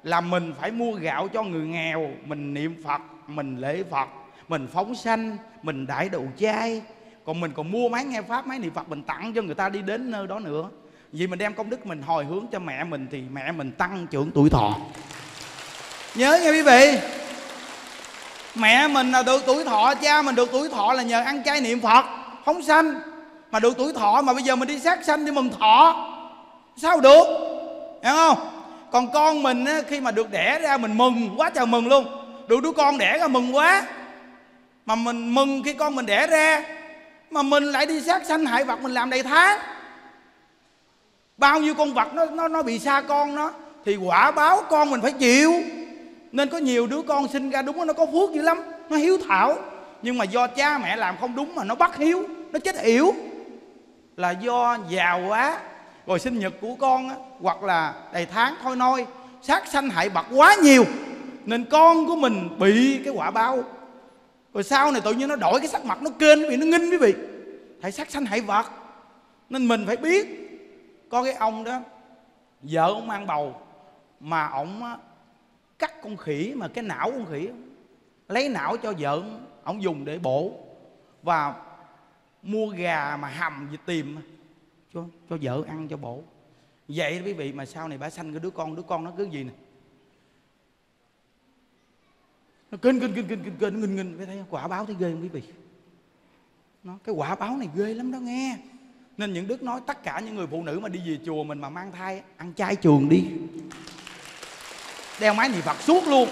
là mình phải mua gạo cho người nghèo, mình niệm phật, mình lễ phật, mình phóng sanh, mình đại độ chay. Còn mình còn mua máy nghe pháp, máy niệm phật, mình tặng cho người ta đi đến nơi đó nữa. Vì mình đem công đức mình hồi hướng cho mẹ mình, thì mẹ mình tăng trưởng tuổi thọ. Nhớ nha quý vị. Mẹ mình là được tuổi thọ, cha mình được tuổi thọ là nhờ ăn chay niệm phật không sanh. Mà được tuổi thọ mà bây giờ mình đi sát sanh đi mừng thọ. Sao được? Hiểu không? Còn con mình á, khi mà được đẻ ra mình mừng quá trời mừng luôn. Được đứa con đẻ ra mừng quá. Mà mình mừng khi con mình đẻ ra mà mình lại đi sát sanh hại vật mình làm đầy tháng bao nhiêu con vật nó nó nó bị xa con nó thì quả báo con mình phải chịu. Nên có nhiều đứa con sinh ra đúng nó có phước dữ lắm nó hiếu thảo nhưng mà do cha mẹ làm không đúng mà nó bắt hiếu nó chết yểu. Là do giàu quá. Rồi sinh nhật của con á, hoặc là đầy tháng thôi nôi sát sanh hại vật quá nhiều. Nên con của mình bị cái quả báo. Rồi sau này tự nhiên nó đổi cái sắc mặt nó kênh vì nó nghinh quý vị. Hãy sát sanh hại vật. Nên mình phải biết có cái ông đó vợ ông mang bầu mà ông cắt con khỉ mà cái não con khỉ lấy não cho vợ ông ông dùng để bổ và mua gà mà hầm vịt tìm cho cho vợ ăn, cho bổ. Vậy quý vị, mà sau này bà sanh cái đứa con đứa con nó cứ gì nè? Nó kinh kinh kinh kinh kinh kinh kinh kinh phải thấy quả báo thấy ghê không quý vị? Nó, cái quả báo này ghê lắm đó nghe. Nên những đức nói tất cả những người phụ nữ mà đi về chùa mình mà mang thai ăn chay trường đi. Đeo máy niệm phật suốt luôn.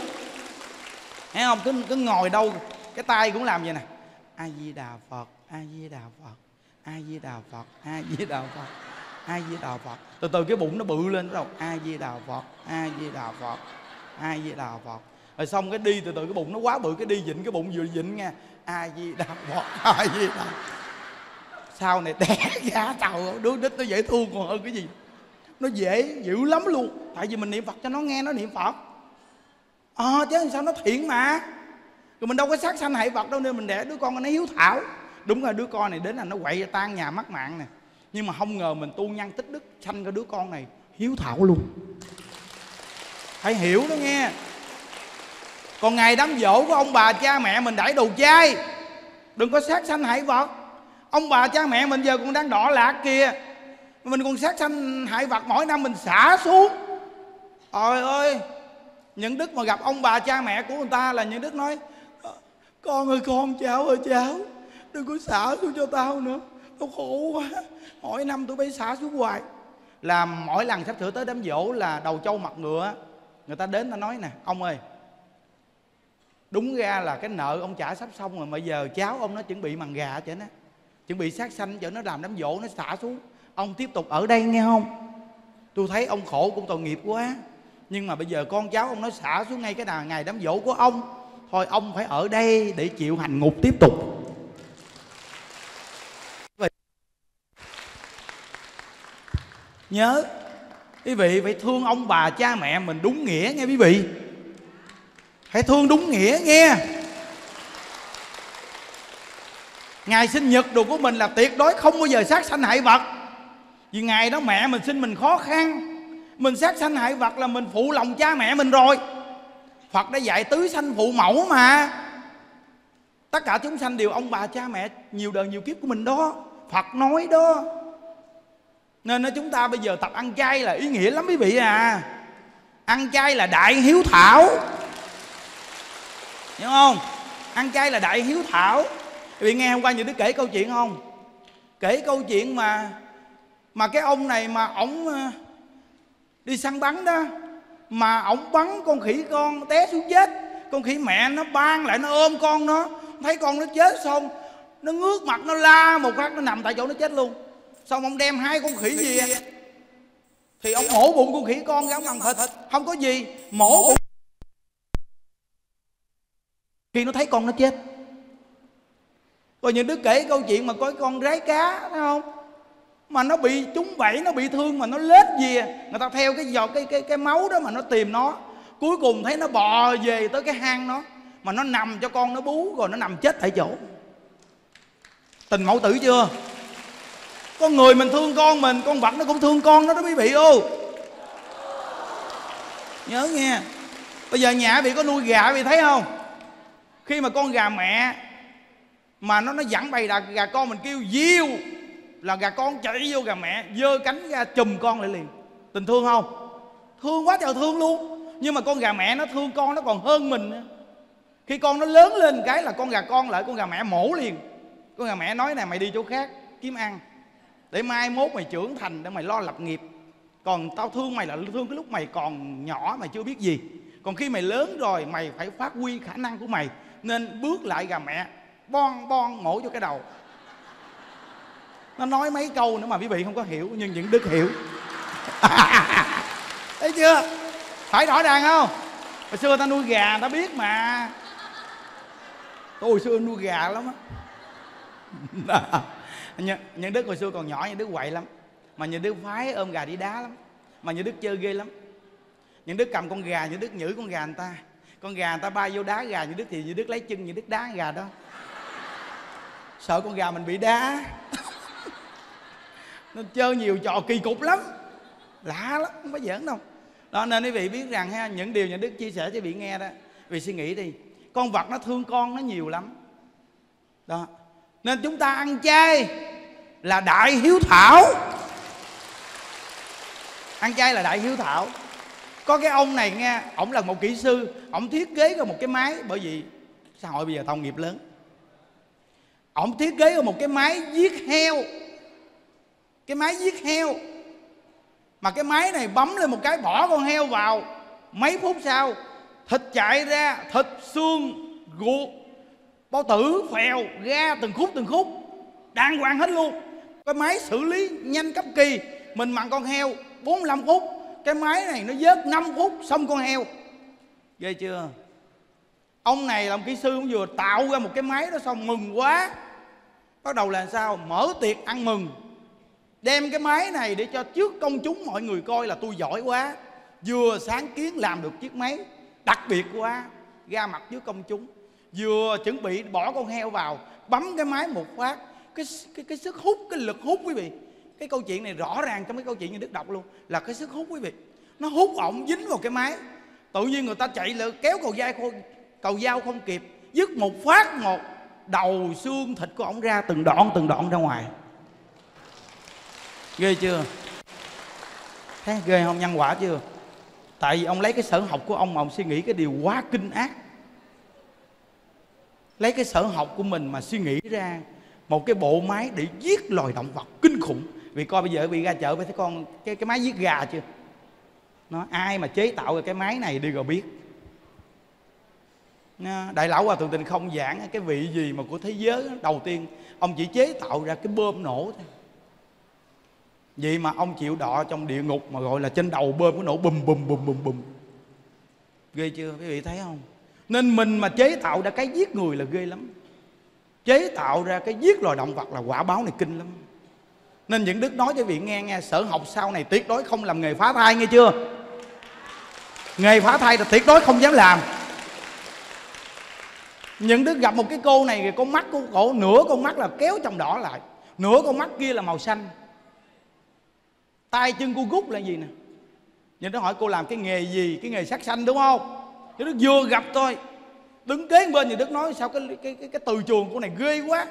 Thấy không? Cứ cứ ngồi đâu cái tay cũng làm vậy nè. A di đà phật a di đà phật a di đà phật a di đà phật a di đà phật từ từ cái bụng nó bự lên đâu. A di đà phật a di đà phật a di đà phật rồi xong cái đi từ từ cái bụng nó quá bự cái đi dịnh cái bụng vừa dịnh nha. A di đà phật a di đà sau này đẻ ra <laughs> tàu đứa đít nó dễ thương còn hơn cái gì. Nó dễ dữ lắm luôn. Tại vì mình niệm phật cho nó nghe nó niệm phật. Ờ à, chứ sao nó thiện mà? Rồi mình đâu có sát sanh hại vật đâu nên mình để đứa con nó hiếu thảo. Đúng rồi, đứa con này đến là nó quậy tan nhà mất mạng nè. Nhưng mà không ngờ mình tu nhân tích đức sanh cái đứa con này hiếu thảo luôn. Phải hiểu đó nghe. Còn ngày đám dỗ của ông bà cha mẹ mình đãi đồ chay đừng có sát sanh hại vật. Ông bà cha mẹ mình giờ cũng đang đỏ lạc kìa. Mình còn sát sanh hại vật mỗi năm mình xả xuống. Trời ơi, những đức mà gặp ông bà cha mẹ của người ta là những đức nói con ơi, con, cháu ơi, cháu. Đừng có xả xuống cho tao nữa. Tao khổ quá. Mỗi năm tụi phải xả xuống hoài. Là mỗi lần sắp sửa tới đám dỗ là đầu trâu mặt ngựa, người ta đến ta nói nè, ông ơi, đúng ra là cái nợ ông trả sắp xong rồi, mà giờ cháu ông nó chuẩn bị màn gà cho nó, chuẩn bị sát sanh cho nó làm đám dỗ nó xả xuống. Ông tiếp tục ở đây nghe không? Tôi thấy ông khổ cũng tội nghiệp quá. Nhưng mà bây giờ con cháu ông nó xả xuống ngay cái đà, ngày đám dỗ của ông thôi, ông phải ở đây để chịu hành ngục tiếp tục. Nhớ, quý vị phải thương ông bà cha mẹ mình đúng nghĩa nghe quý vị. Hãy thương đúng nghĩa nghe. Ngày sinh nhật đồ của mình là tuyệt đối không bao giờ sát sanh hại vật. Vì ngày đó mẹ mình sinh mình khó khăn. Mình sát sanh hại vật là mình phụ lòng cha mẹ mình rồi phật đã dạy tứ sanh phụ mẫu mà. Tất cả chúng sanh đều ông bà cha mẹ nhiều đời nhiều kiếp của mình đó. Phật nói đó. Nên nói chúng ta bây giờ tập ăn chay là ý nghĩa lắm quý vị à. Ăn chay là đại hiếu thảo. Hiểu không? Ăn chay là đại hiếu thảo. Quý vị nghe hôm qua những đứa kể câu chuyện không? Kể câu chuyện mà mà cái ông này mà ổng ờ, đi săn bắn đó mà ổng bắn con khỉ con té xuống chết con khỉ mẹ nó ban lại nó ôm con nó. Thấy con nó chết xong nó ngước mặt nó la một phát nó nằm tại chỗ nó chết luôn. Xong ông đem hai con khỉ gì? Thì ông mổ bụng con khỉ con ra ông làm thịt. Không có gì. Mổ bụng. Khi nó thấy con nó chết. Rồi những đứa kể câu chuyện mà có con rái cá thấy không mà nó bị trúng bẫy, nó bị thương mà nó lết về người ta theo cái giọt, cái cái cái máu đó mà nó tìm nó. Cuối cùng thấy nó bò về tới cái hang nó, mà nó nằm cho con nó bú, rồi nó nằm chết tại chỗ. Tình mẫu tử chưa? Con người mình thương con mình, con vật nó cũng thương con nó đó quý vị ô. Nhớ nghe. Bây giờ nhà bị có nuôi gà quý thấy không? Khi mà con gà mẹ mà nó nó dẫn bầy đặt gà con mình kêu diêu là gà con chạy vô gà mẹ giơ cánh ra chùm con lại liền. Tình thương không? Thương quá trời thương luôn. Nhưng mà con gà mẹ nó thương con nó còn hơn mình nữa. Khi con nó lớn lên cái là con gà con lại con gà mẹ mổ liền. Con gà mẹ nói này mày đi chỗ khác, kiếm ăn. Để mai mốt mày trưởng thành, để mày lo lập nghiệp. Còn tao thương mày là thương cái lúc mày còn nhỏ, mày chưa biết gì. Còn khi mày lớn rồi, mày phải phát huy khả năng của mày. Nên bước lại gà mẹ, bon bon mổ cho cái đầu nó nói mấy câu nữa mà quý vị không có hiểu nhưng những đức hiểu. <laughs> Thấy chưa? Phải rõ ràng không? Hồi xưa ta nuôi gà ta biết mà. Tôi hồi xưa nuôi gà lắm á. <laughs> Những, đức hồi xưa còn nhỏ những đức quậy lắm. Mà những đức phái ôm gà đi đá lắm. Mà những đức chơi ghê lắm. Những đức cầm con gà những đức nhử con gà người ta. Con gà người ta bay vô đá gà những đức thì những đức lấy chân những đức đá gà đó. Sợ con gà mình bị đá. <laughs> nó chơi nhiều trò kỳ cục lắm. Lạ lắm, không có giỡn đâu. Đó, nên quý vị biết rằng ha, những điều nhà đức chia sẻ cho quý vị nghe đó vì suy nghĩ đi. Con vật nó thương con nó nhiều lắm. Đó. Nên chúng ta ăn chay là đại hiếu thảo. Ăn chay là đại hiếu thảo. Có cái ông này nghe, ổng là một kỹ sư, ổng thiết kế ra một cái máy, bởi vì xã hội bây giờ thông nghiệp lớn. Ổng thiết kế ra một cái máy giết heo cái máy giết heo. Mà cái máy này bấm lên một cái bỏ con heo vào. Mấy phút sau, thịt chạy ra, thịt xương ruột bao tử phèo ra từng khúc từng khúc. Đàng hoàng hết luôn. Cái máy xử lý nhanh cấp kỳ. Mình mặn con heo 45 phút. Cái máy này nó vớt 5 phút xong con heo. Ghê chưa? Ông này làm kỹ sư cũng vừa tạo ra một cái máy đó xong mừng quá. Bắt đầu là sao? Mở tiệc ăn mừng đem cái máy này để cho trước công chúng mọi người coi là tôi giỏi quá. Vừa sáng kiến làm được chiếc máy, đặc biệt quá, ra mặt trước công chúng. Vừa chuẩn bị bỏ con heo vào, bấm cái máy một phát. Cái cái cái sức hút, cái lực hút quý vị. Cái câu chuyện này rõ ràng trong cái câu chuyện như đức đọc luôn, là cái sức hút quý vị. Nó hút ổng dính vào cái máy. Tự nhiên người ta chạy lại kéo cầu dao không cầu dao không kịp, dứt một phát một, đầu xương thịt của ổng ra từng đoạn từng đoạn ra ngoài ghê chưa? Thấy ghê không? Nhân quả chưa? Tại vì ông lấy cái sở học của ông mà ông suy nghĩ cái điều quá kinh ác. Lấy cái sở học của mình mà suy nghĩ ra một cái bộ máy để giết loài động vật kinh khủng. Vì coi bây giờ bị ra chợ, phải thấy con, cái cái máy giết gà chưa? Nó, ai mà chế tạo ra cái máy này đi rồi biết. Đại lão hòa thượng tình không giảng cái vị gì mà của thế giới đầu tiên, ông chỉ chế tạo ra cái bơm nổ thôi vậy mà ông chịu đọ trong địa ngục mà gọi là trên đầu bơm có nổ bùm bùm bùm bùm bùm. Ghê chưa? Quý vị thấy không? Nên mình mà chế tạo ra cái giết người là ghê lắm. Chế tạo ra cái giết loài động vật là quả báo này kinh lắm. Nên những đức nói cho vị nghe nghe, sở học sau này tuyệt đối không làm nghề phá thai, nghe chưa? Nghề phá thai là tuyệt đối không dám làm. Những đứa gặp một cái cô này thì con mắt của cổ, nửa con mắt là kéo trong đỏ lại, nửa con mắt kia là màu xanh tay chân cô gút là gì nè? Nhưng nó hỏi cô làm cái nghề gì cái nghề sát sanh đúng không? Chứ đức vừa gặp thôi. Đứng kế bên thì đức nói sao cái cái cái, cái từ trường của này ghê quá.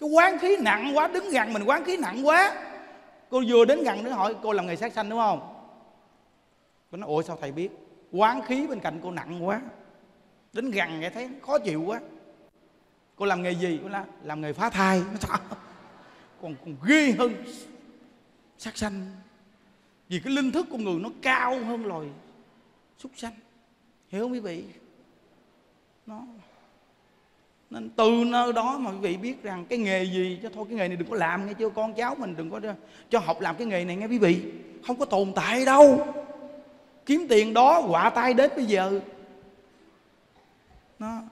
Cái quán khí nặng quá đứng gần mình quán khí nặng quá. Cô vừa đến gần nó hỏi cô làm nghề sát sanh đúng không? Cô nói ủa sao thầy biết? Quán khí bên cạnh cô nặng quá. Đến gần nghe thấy khó chịu quá. Cô làm nghề gì? Cô nói làm nghề phá thai. <laughs> Nó sao còn còn ghê hơn sát sanh. Vì cái linh thức của người nó cao hơn loài súc sanh. Hiểu không quý vị? Nó, nên từ nơi đó mà quý vị biết rằng cái nghề gì cho thôi cái nghề này đừng có làm nghe chưa, con cháu mình đừng có cho học làm cái nghề này nghe quý vị. Không có tồn tại đâu. Kiếm tiền đó quả tay đến bây giờ. Nó,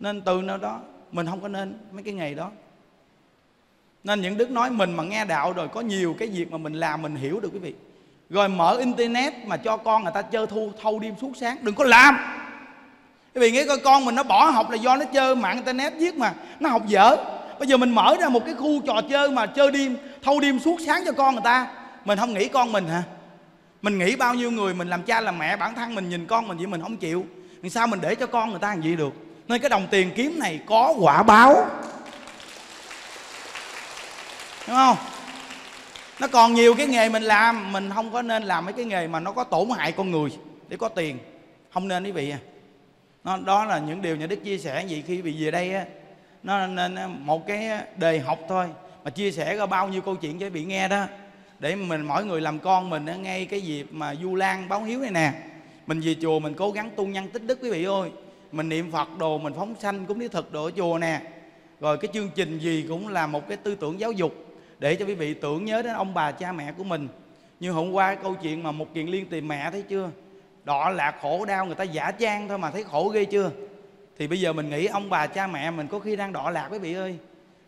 nên từ nơi đó, mình không có nên mấy cái nghề đó nên những đức nói mình mà nghe đạo rồi có nhiều cái việc mà mình làm mình hiểu được quý vị. Rồi mở internet mà cho con người ta chơi thu, thâu đêm suốt sáng, đừng có làm. Quý vị nghĩ coi, con mình nó bỏ học là do nó chơi mạng internet viết mà, nó học dở. Bây giờ mình mở ra một cái khu trò chơi mà chơi đêm, thâu đêm suốt sáng cho con người ta. Mình không nghĩ con mình hả? Mình nghĩ bao nhiêu người mình làm cha làm mẹ, bản thân mình nhìn con mình vậy mình không chịu. Thì sao mình để cho con người ta làm gì được? Nên cái đồng tiền kiếm này có quả báo đúng không? Nó còn nhiều cái nghề mình làm mình không có nên làm mấy cái nghề mà nó có tổn hại con người để có tiền. Không nên quý vị à. Nó, đó là những điều nhà đức chia sẻ gì khi bị về đây á. Nó nên à, một cái đề học thôi mà chia sẻ ra bao nhiêu câu chuyện cho bị nghe đó. Để mình mỗi người làm con mình ngay cái dịp mà du lan báo hiếu này nè. Mình về chùa mình cố gắng tu nhân tích đức quý vị ơi. Mình niệm phật đồ mình phóng sanh cũng đi thực đồ ở chùa nè. Rồi cái chương trình gì cũng là một cái tư tưởng giáo dục để cho quý vị tưởng nhớ đến ông bà cha mẹ của mình. Như hôm qua câu chuyện mà một kiện liên tìm mẹ, thấy chưa? Đọ lạc khổ đau, người ta giả trang thôi mà thấy khổ ghê chưa? Thì bây giờ mình nghĩ ông bà cha mẹ mình có khi đang đọ lạc quý vị ơi.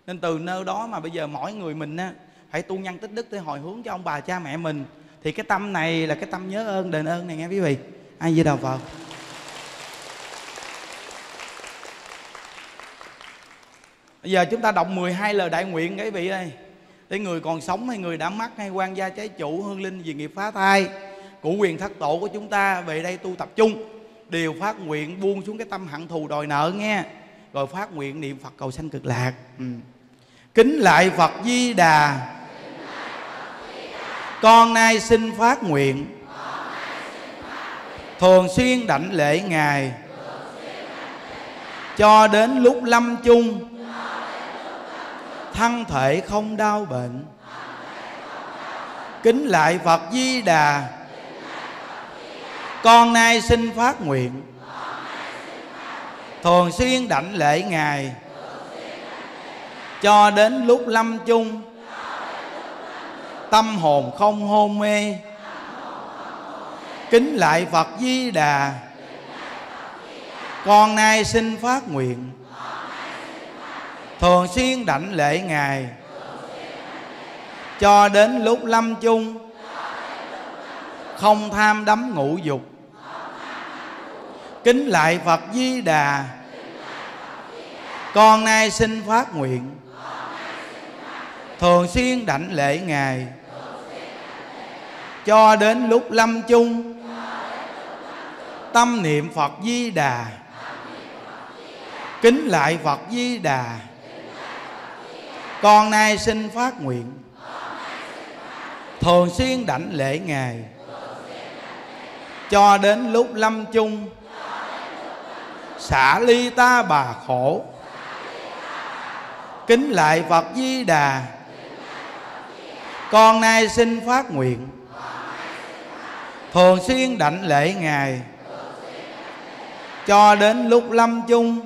Nên từ nơi đó mà bây giờ mỗi người mình á, phải tu nhân tích đức để hồi hướng cho ông bà cha mẹ mình. Thì cái tâm này là cái tâm nhớ ơn, đền ơn này nghe quý vị. Ai với đầu phật. Bây giờ chúng ta đọc 12 lời đại nguyện quý vị ơi. Để người còn sống hay người đã mất hay quan gia trái chủ, hương linh vì nghiệp phá thai Cụ quyền thất tổ của chúng ta về đây tu tập trung Đều phát nguyện buông xuống cái tâm hận thù đòi nợ nghe. Rồi phát nguyện niệm Phật cầu sanh cực lạc. Ừ. Kính lại Phật Di Đà. Con nay xin phát nguyện. Thường xuyên đảnh lễ Ngài. Cho đến lúc lâm chung thân thể không đau bệnh. Kính lại phật di đà. Con nay xin phát nguyện. Thường xuyên đảnh lễ ngài. Cho đến lúc lâm chung. Tâm hồn không hôn mê. Kính lại phật di đà. Con nay xin phát nguyện thường xuyên đảnh lễ ngài. Cho đến lúc lâm chung. Không tham đắm ngũ dục. Kính lại phật di đà. Con nay xin phát nguyện. Thường xuyên đảnh lễ ngài. Cho đến lúc lâm chung. Tâm niệm phật di đà. Kính lại phật di đà con nay xin phát nguyện. Thường xuyên đảnh lễ ngài. Cho đến lúc lâm chung. Xả ly ta bà khổ. Kính lại phật di đà. Con nay xin phát nguyện. Thường xuyên đảnh lễ ngài. Cho đến lúc lâm chung.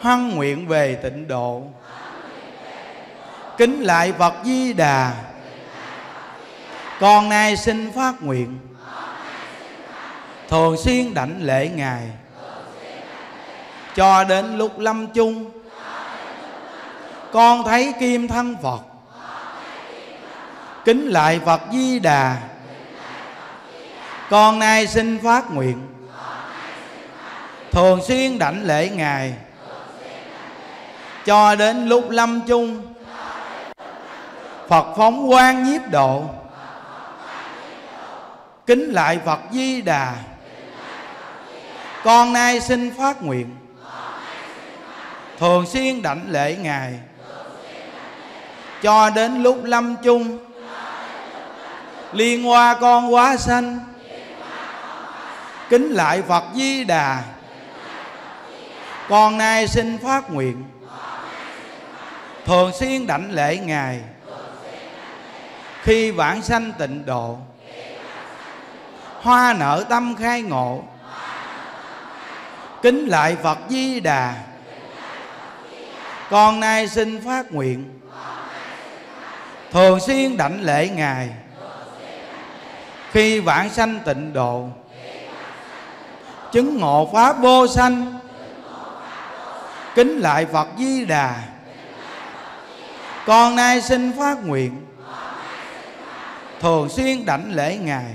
Hân nguyện về tịnh độ kính lại phật di đà. Con nay xin phát nguyện. Thường xuyên đảnh lễ ngài. Cho đến lúc lâm chung. Con thấy kim thân phật. Kính lại phật di đà. Con nay xin phát nguyện. Thường xuyên đảnh lễ ngài. Cho đến lúc lâm chung. Phật phóng quang nhiếp độ. Kính lại Phật Di Đà. Con nay xin phát nguyện. Thường xuyên đảnh lễ Ngài. Cho đến lúc lâm chung. Liên hoa con quá sanh. Kính lại Phật Di Đà. Con nay xin phát nguyện. Thường xuyên đảnh lễ Ngài khi vãng sanh tịnh độ. Hoa nở tâm khai ngộ. Kính lại phật di đà. Con nay xin phát nguyện. Thường xuyên đảnh lễ ngài. Khi vãng sanh tịnh độ. Chứng ngộ pháp vô sanh. Kính lại phật di đà. Con nay xin phát nguyện thường xuyên đảnh lễ ngài.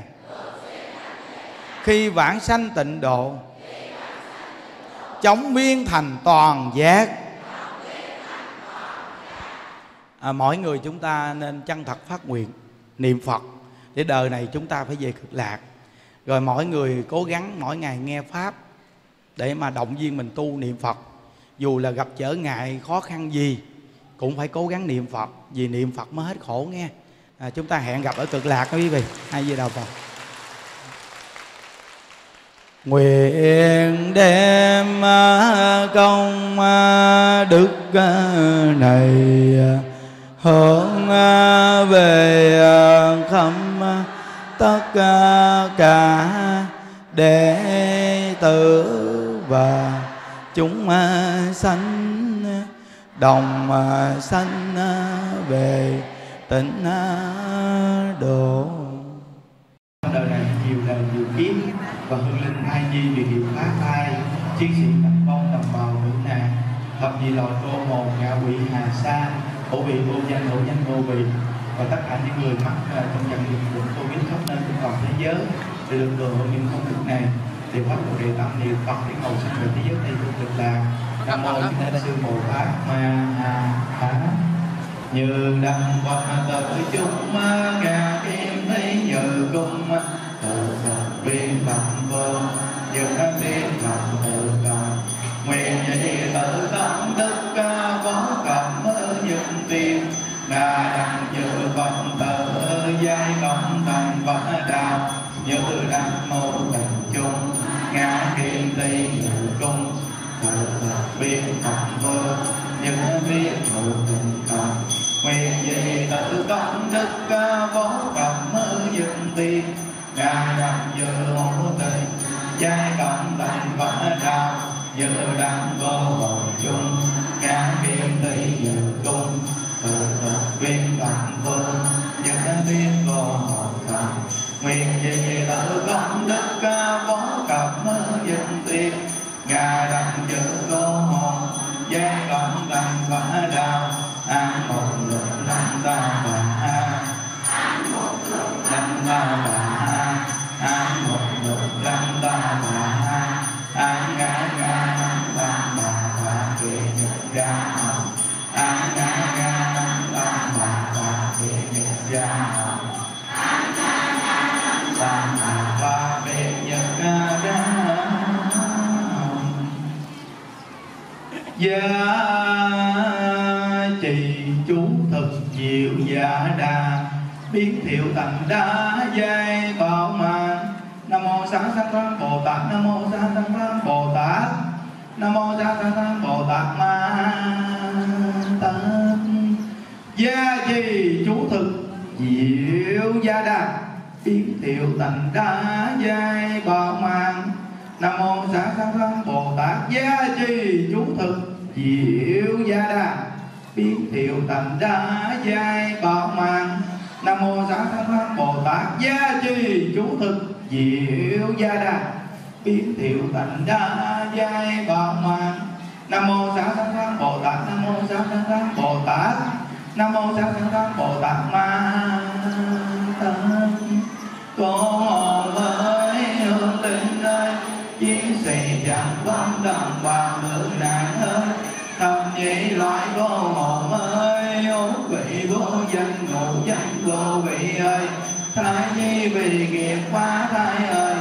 Khi vãng sanh tịnh độ chống biên thành toàn giác. À, mỗi người chúng ta nên chân thật phát nguyện niệm phật. Để đời này chúng ta phải về cực lạc. Rồi mỗi người cố gắng mỗi ngày nghe pháp để mà động viên mình tu niệm phật. Dù là gặp trở ngại khó khăn gì cũng phải cố gắng niệm phật. Vì niệm phật mới hết khổ nghe à, chúng ta hẹn gặp ở cực lạc quý vị. Hai gì đầu phật nguyện đem à, công à, đức à, này hướng về khắp tất cả đệ tử và chúng sanh đồng sanh về tịnh độ đời này nhiều đời nhiều kiếp và hương linh ai nhi vì hiệu phá thai. Chiến sĩ tập bông đồng bào nữ nạn thập nhị loại cô hồn ngạ quỷ hà sa hổ vị vô danh hổ danh vô vị. Và tất cả những người mắc uh, trong trận dịch bệnh covid khắp nơi trên toàn thế giới để được thừa hưởng những công đức này thì pháp bộ đề tâm niệm phật để cầu sinh về thế giới tây phương cực lạc nam mô thích sư bồ tát ma ha ha như đăng phật tự chúng ngà kim thấy như cung biến đá dây bảo mạng. Nam mô sáng sáng tham bồ tát, nam mô sáng sáng tham bồ tát. Nam mô sáng sáng tham bồ tát ma tát. Gia trì chú thực, diệu gia đà biến thiệu thành đá dây bảo mạng. Nam mô sáng sáng tham bồ tát. Gia trì chú thực, diệu gia đà biến thiệu thành đá bát gia chi chú thực diệu gia đà biến thiệu thành đa giai bảo mạng nam mô xá sanh tham bồ tát, nam mô xá sanh tham bồ tát, nam mô xá sanh tham bồ tát ma tát con ơi hương linh ơi chiến sĩ chẳng quan đồng và nữ nạn ơi thầm nhị loại vô hồn ơi ố vị vô danh ngộ danh vô vị ơi thái nhi vì nghiệp quá thai ơi.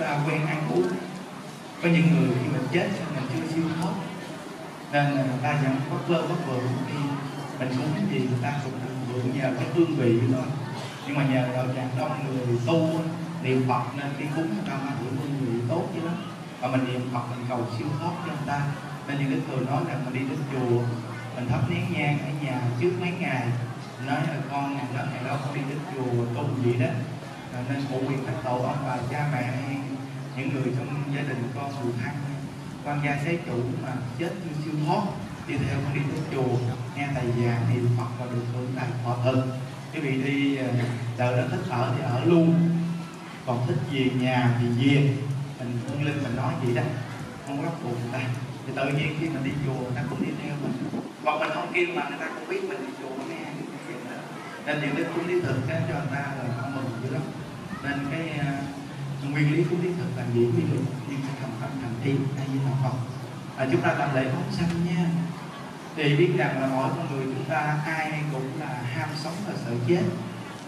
Ta quen ăn uống. Có những người khi mình chết xong mình chưa siêu thoát, nên là ta vẫn bất lơ bất vượng đi. Mình muốn cái gì người ta cũng được vượng nhờ cái hương vị thôi nhưng mà nhờ đạo tràng đông người tu, niệm phật nên đi cúng người ta mang hưởng hương vị tốt chứ đó và mình niệm phật mình cầu siêu thoát cho người ta. Nên những đức thường nói rằng mình đi đến chùa, mình thắp nén nhang ở nhà trước mấy ngày, nói là con ngày đó ngày đó con đi đến chùa tu gì đó. Nên phụ quyền các tổ ông bà, cha mẹ hay những người trong gia đình con người thân quan gia thế chủ mà chết như siêu thoát đi theo con đi tới chùa nghe thầy giảng thì phật và được hưởng đại thọ thực. Cái vị đi à, đời đó thích ở thì ở luôn còn thích về nhà thì về. Mình hương linh mình nói vậy đó không có phụ người ta thì tự nhiên khi mình đi chùa người ta cũng đi theo mình. Hoặc mình không kêu mà người ta cũng biết mình đi chùa nghe nên những cái cung lý thực cái cho người ta là không mừng dữ lắm. Nên cái uh, nguyên lý cúng lý thực là gì ví dụ như cái cầm tâm thành tiên hay như là phật. À, chúng ta làm lễ phóng sanh nha. Thì biết rằng là mỗi con người chúng ta ai cũng là ham sống và sợ chết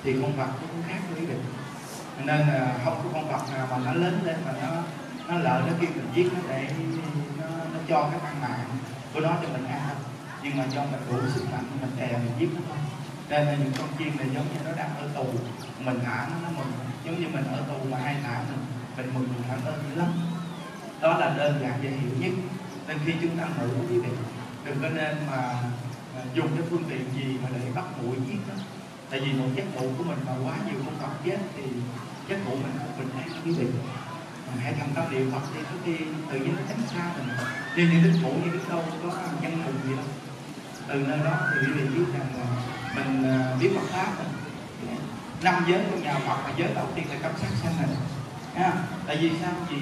thì con vật cũng khác với định nên là không có con vật nào mà nó lớn lên mà nó nó lợi nó kêu mình giết nó để nó, nó cho cái ăn mạng. Của nó cho mình ăn nhưng mà do mình đủ sức mạnh mình đè mình giết nó thôi nên là những con chim này giống như nó đang ở tù. Mình thả nó nó mừng. Giống như mình ở tù mà ai thả mình mình mừng, mình cảm ơn dữ lắm. Đó là đơn giản dễ hiểu nhất. Nên khi chúng ta ngủ quý vị đừng có nên mà à, dùng cái phương tiện gì mà để bắt mũi giết đó tại vì một giấc ngủ của mình mà quá nhiều không tập chết thì giấc ngủ mình không bình an quý vị mình hãy thành tâm niệm phật đi trước khi tự nhiên nó tránh xa mình. Như những đức ngủ như đức đâu có nhân mừng gì đâu. Từ nơi đó thì quý vị biết rằng là biết Phật pháp năm giới của nhà Phật là giới đầu tiên là cấm sát sanh này à, tại vì sao? Vì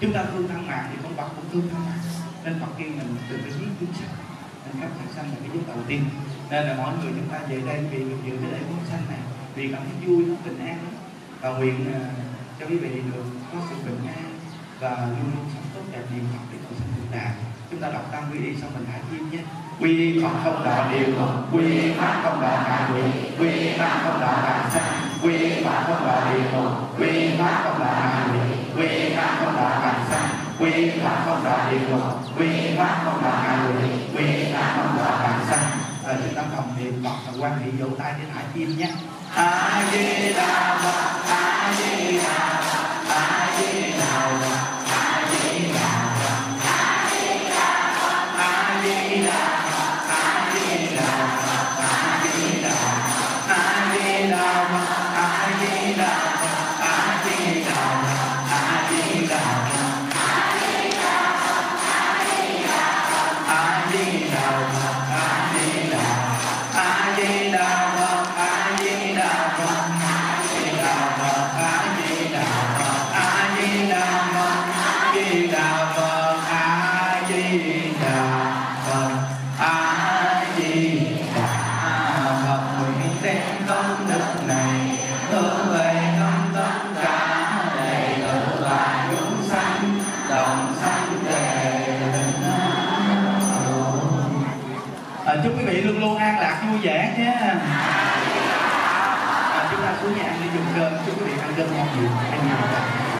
chúng ta thương thân mạng thì con vật cũng thương thân mạng. Nên Phật kêu mình từ cái giết chúng sanh. Nên cấm sát sanh là cái giới đầu tiên. Nên là mọi người chúng ta về đây vì được dự cái lễ phóng sanh này vì cảm thấy vui lắm bình an và nguyện uh, cho quý vị được có sự bình an và luôn luôn sống tốt đẹp niệm Phật để cầu sanh được lạc chúng ta đọc tam quy y xong mình hãy tim nhé quy y phật không đạo điều quy pháp không đạo ngạ quỷ. Quy pháp không đạo ngạ sanh quy pháp phật không đạo điều quy pháp không đạo ngạ quỷ. Quy pháp không đạo ngạ sanh quy pháp không đạo điều quy pháp không đạo ngạ quỷ. Quy pháp không đạo ngạ sanh chúng ta đồng niệm phật và quan hệ vỗ tay để hải tim nhé. A di đà phật, a di đà phật, a di đà phật.